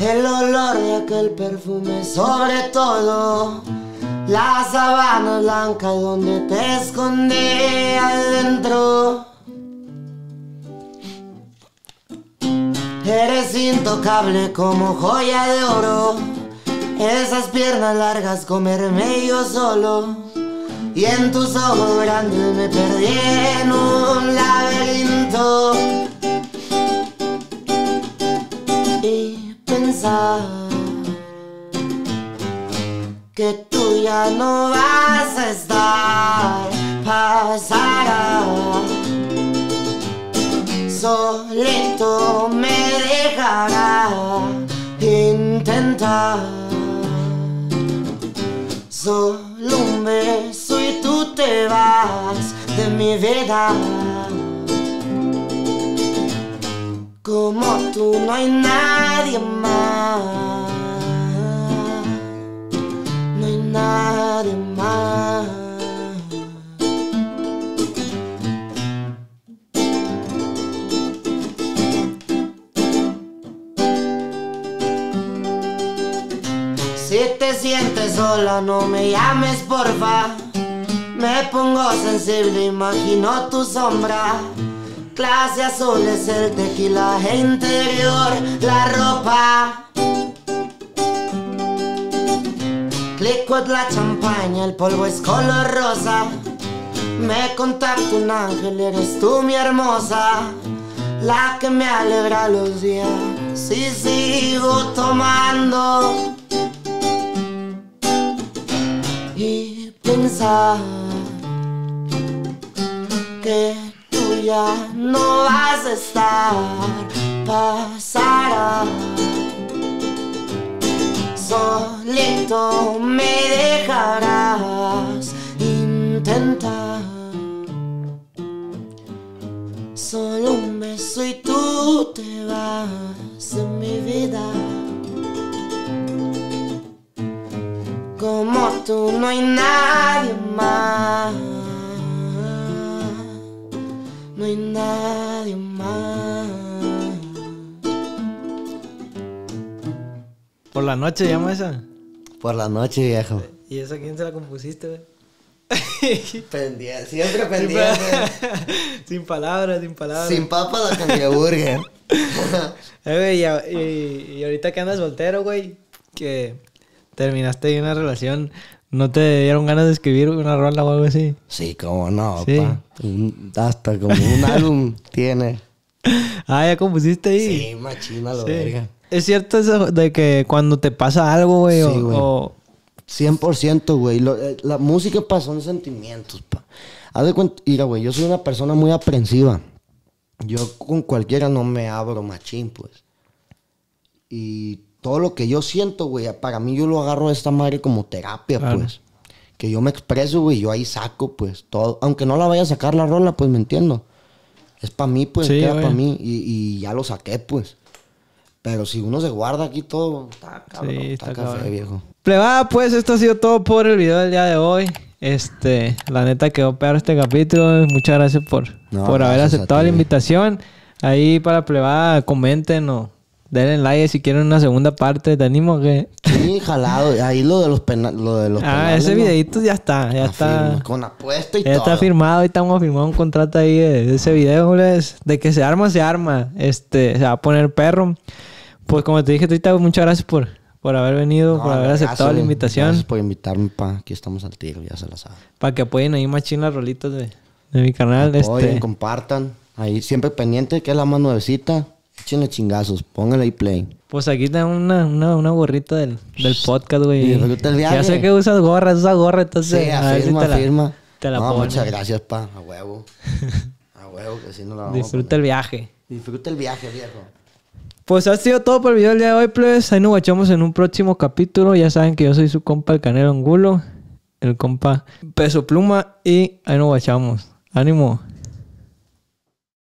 el olor de aquel perfume sobre todo, la sabana blanca donde te escondí adentro. Eres intocable como joya de oro, esas piernas largas comerme yo solo. Y en tus ojos grandes me perdí en un laberinto pensar que tú ya no vas a estar Pasará Solito me dejará intentar Solo un beso y tú te vas de mi vida. Como tú no hay nadie más. No hay nadie más. Si te sientes sola, no me llames porfa. Me pongo sensible, imagino tu sombra. Clase azul es el tequila interior, la ropa. Liquid la champaña, el polvo es color rosa. Me contacta un ángel, eres tú mi hermosa. La que me alegra los días si sigo tomando. Y pensar que ya no vas a estar, pasará. Solito me dejarás intentar. Solo un beso y tú te vas de mi vida. Como tú no hay nadie más. No hay nadie más. Por la noche llama esa. Por la noche, viejo. ¿Y esa quién se la compusiste, güey? Pendiente, siempre pendiente. sin palabras, sin palabras. Sin papas la cangreburger. Eh, güey, y, y- y ahorita que andas soltero, güey, que terminaste una relación, ¿no te dieron ganas de escribir una rola o algo así? Sí, cómo no, Sí. pa. Hasta como un álbum tiene. Ah, ya compusiste ahí. Sí, machina lo Sí. verga. Es cierto eso de que cuando te pasa algo, güey, o- Sí, güey. o, 100%, güey. Eh, La música, pa, son sentimientos, pa. Haz de cuenta, mira, güey, yo soy una persona muy aprensiva. Yo con cualquiera no me abro machín, pues. Y todo lo que yo siento, güey, para mí yo lo agarro a esta madre como terapia, Claro. pues. Que yo me expreso, güey, yo ahí saco, pues, todo. Aunque no la vaya a sacar la rola, pues, me entiendo. Es para mí, pues, Sí, queda güey. para mí. Y, y ya lo saqué, pues. Pero si uno se guarda aquí todo, está cabrón, Sí, está, está café, cabrón. viejo. Plebada, pues esto ha sido todo por el video del día de hoy. Este, la neta quedó peor este capítulo. Muchas gracias por, No, por haber gracias aceptado la invitación. Ahí para plebada, comenten o denle like si quieren una segunda parte. Te animo que. Sí, jalado. Ahí lo de los penales. Lo de los Ah, penales, ese ¿no? videito ya está, ya Ah, está. Con apuesta y Ya todo. está firmado, ahorita vamos a firmar un contrato ahí de, de ese video, güey. De que se arma, se arma. Este, se va a poner perro. Pues como te dije ahorita, muchas gracias por, por haber venido, No, por haber aceptado la invitación. Gracias por invitarme, pa. Aquí estamos al tiro, ya se la saben. Para que apoyen ahí machín las rolitas de, de mi canal. Oigan, este, compartan. Ahí siempre pendiente, que es la más nuevecita. Échenle chingazos. Pónganle ahí play. pues aquí tengo una, una, una gorrita del, del podcast, güey. Disfruta el viaje. Ya sé que usas gorra, usas gorra, entonces. Sí, a ver si afirma, te la- afirma. te la no, pones. muchas gracias, pa. A huevo. A huevo, que si no la vamos a Disfruta el viaje. Disfruta el viaje, viejo. Pues ha sido todo por el video del día de hoy, plebes. Ahí nos guachamos en un próximo capítulo. Ya saben que yo soy su compa, el Canelo Angulo. El compa Peso Pluma. Y ahí nos guachamos. Ánimo.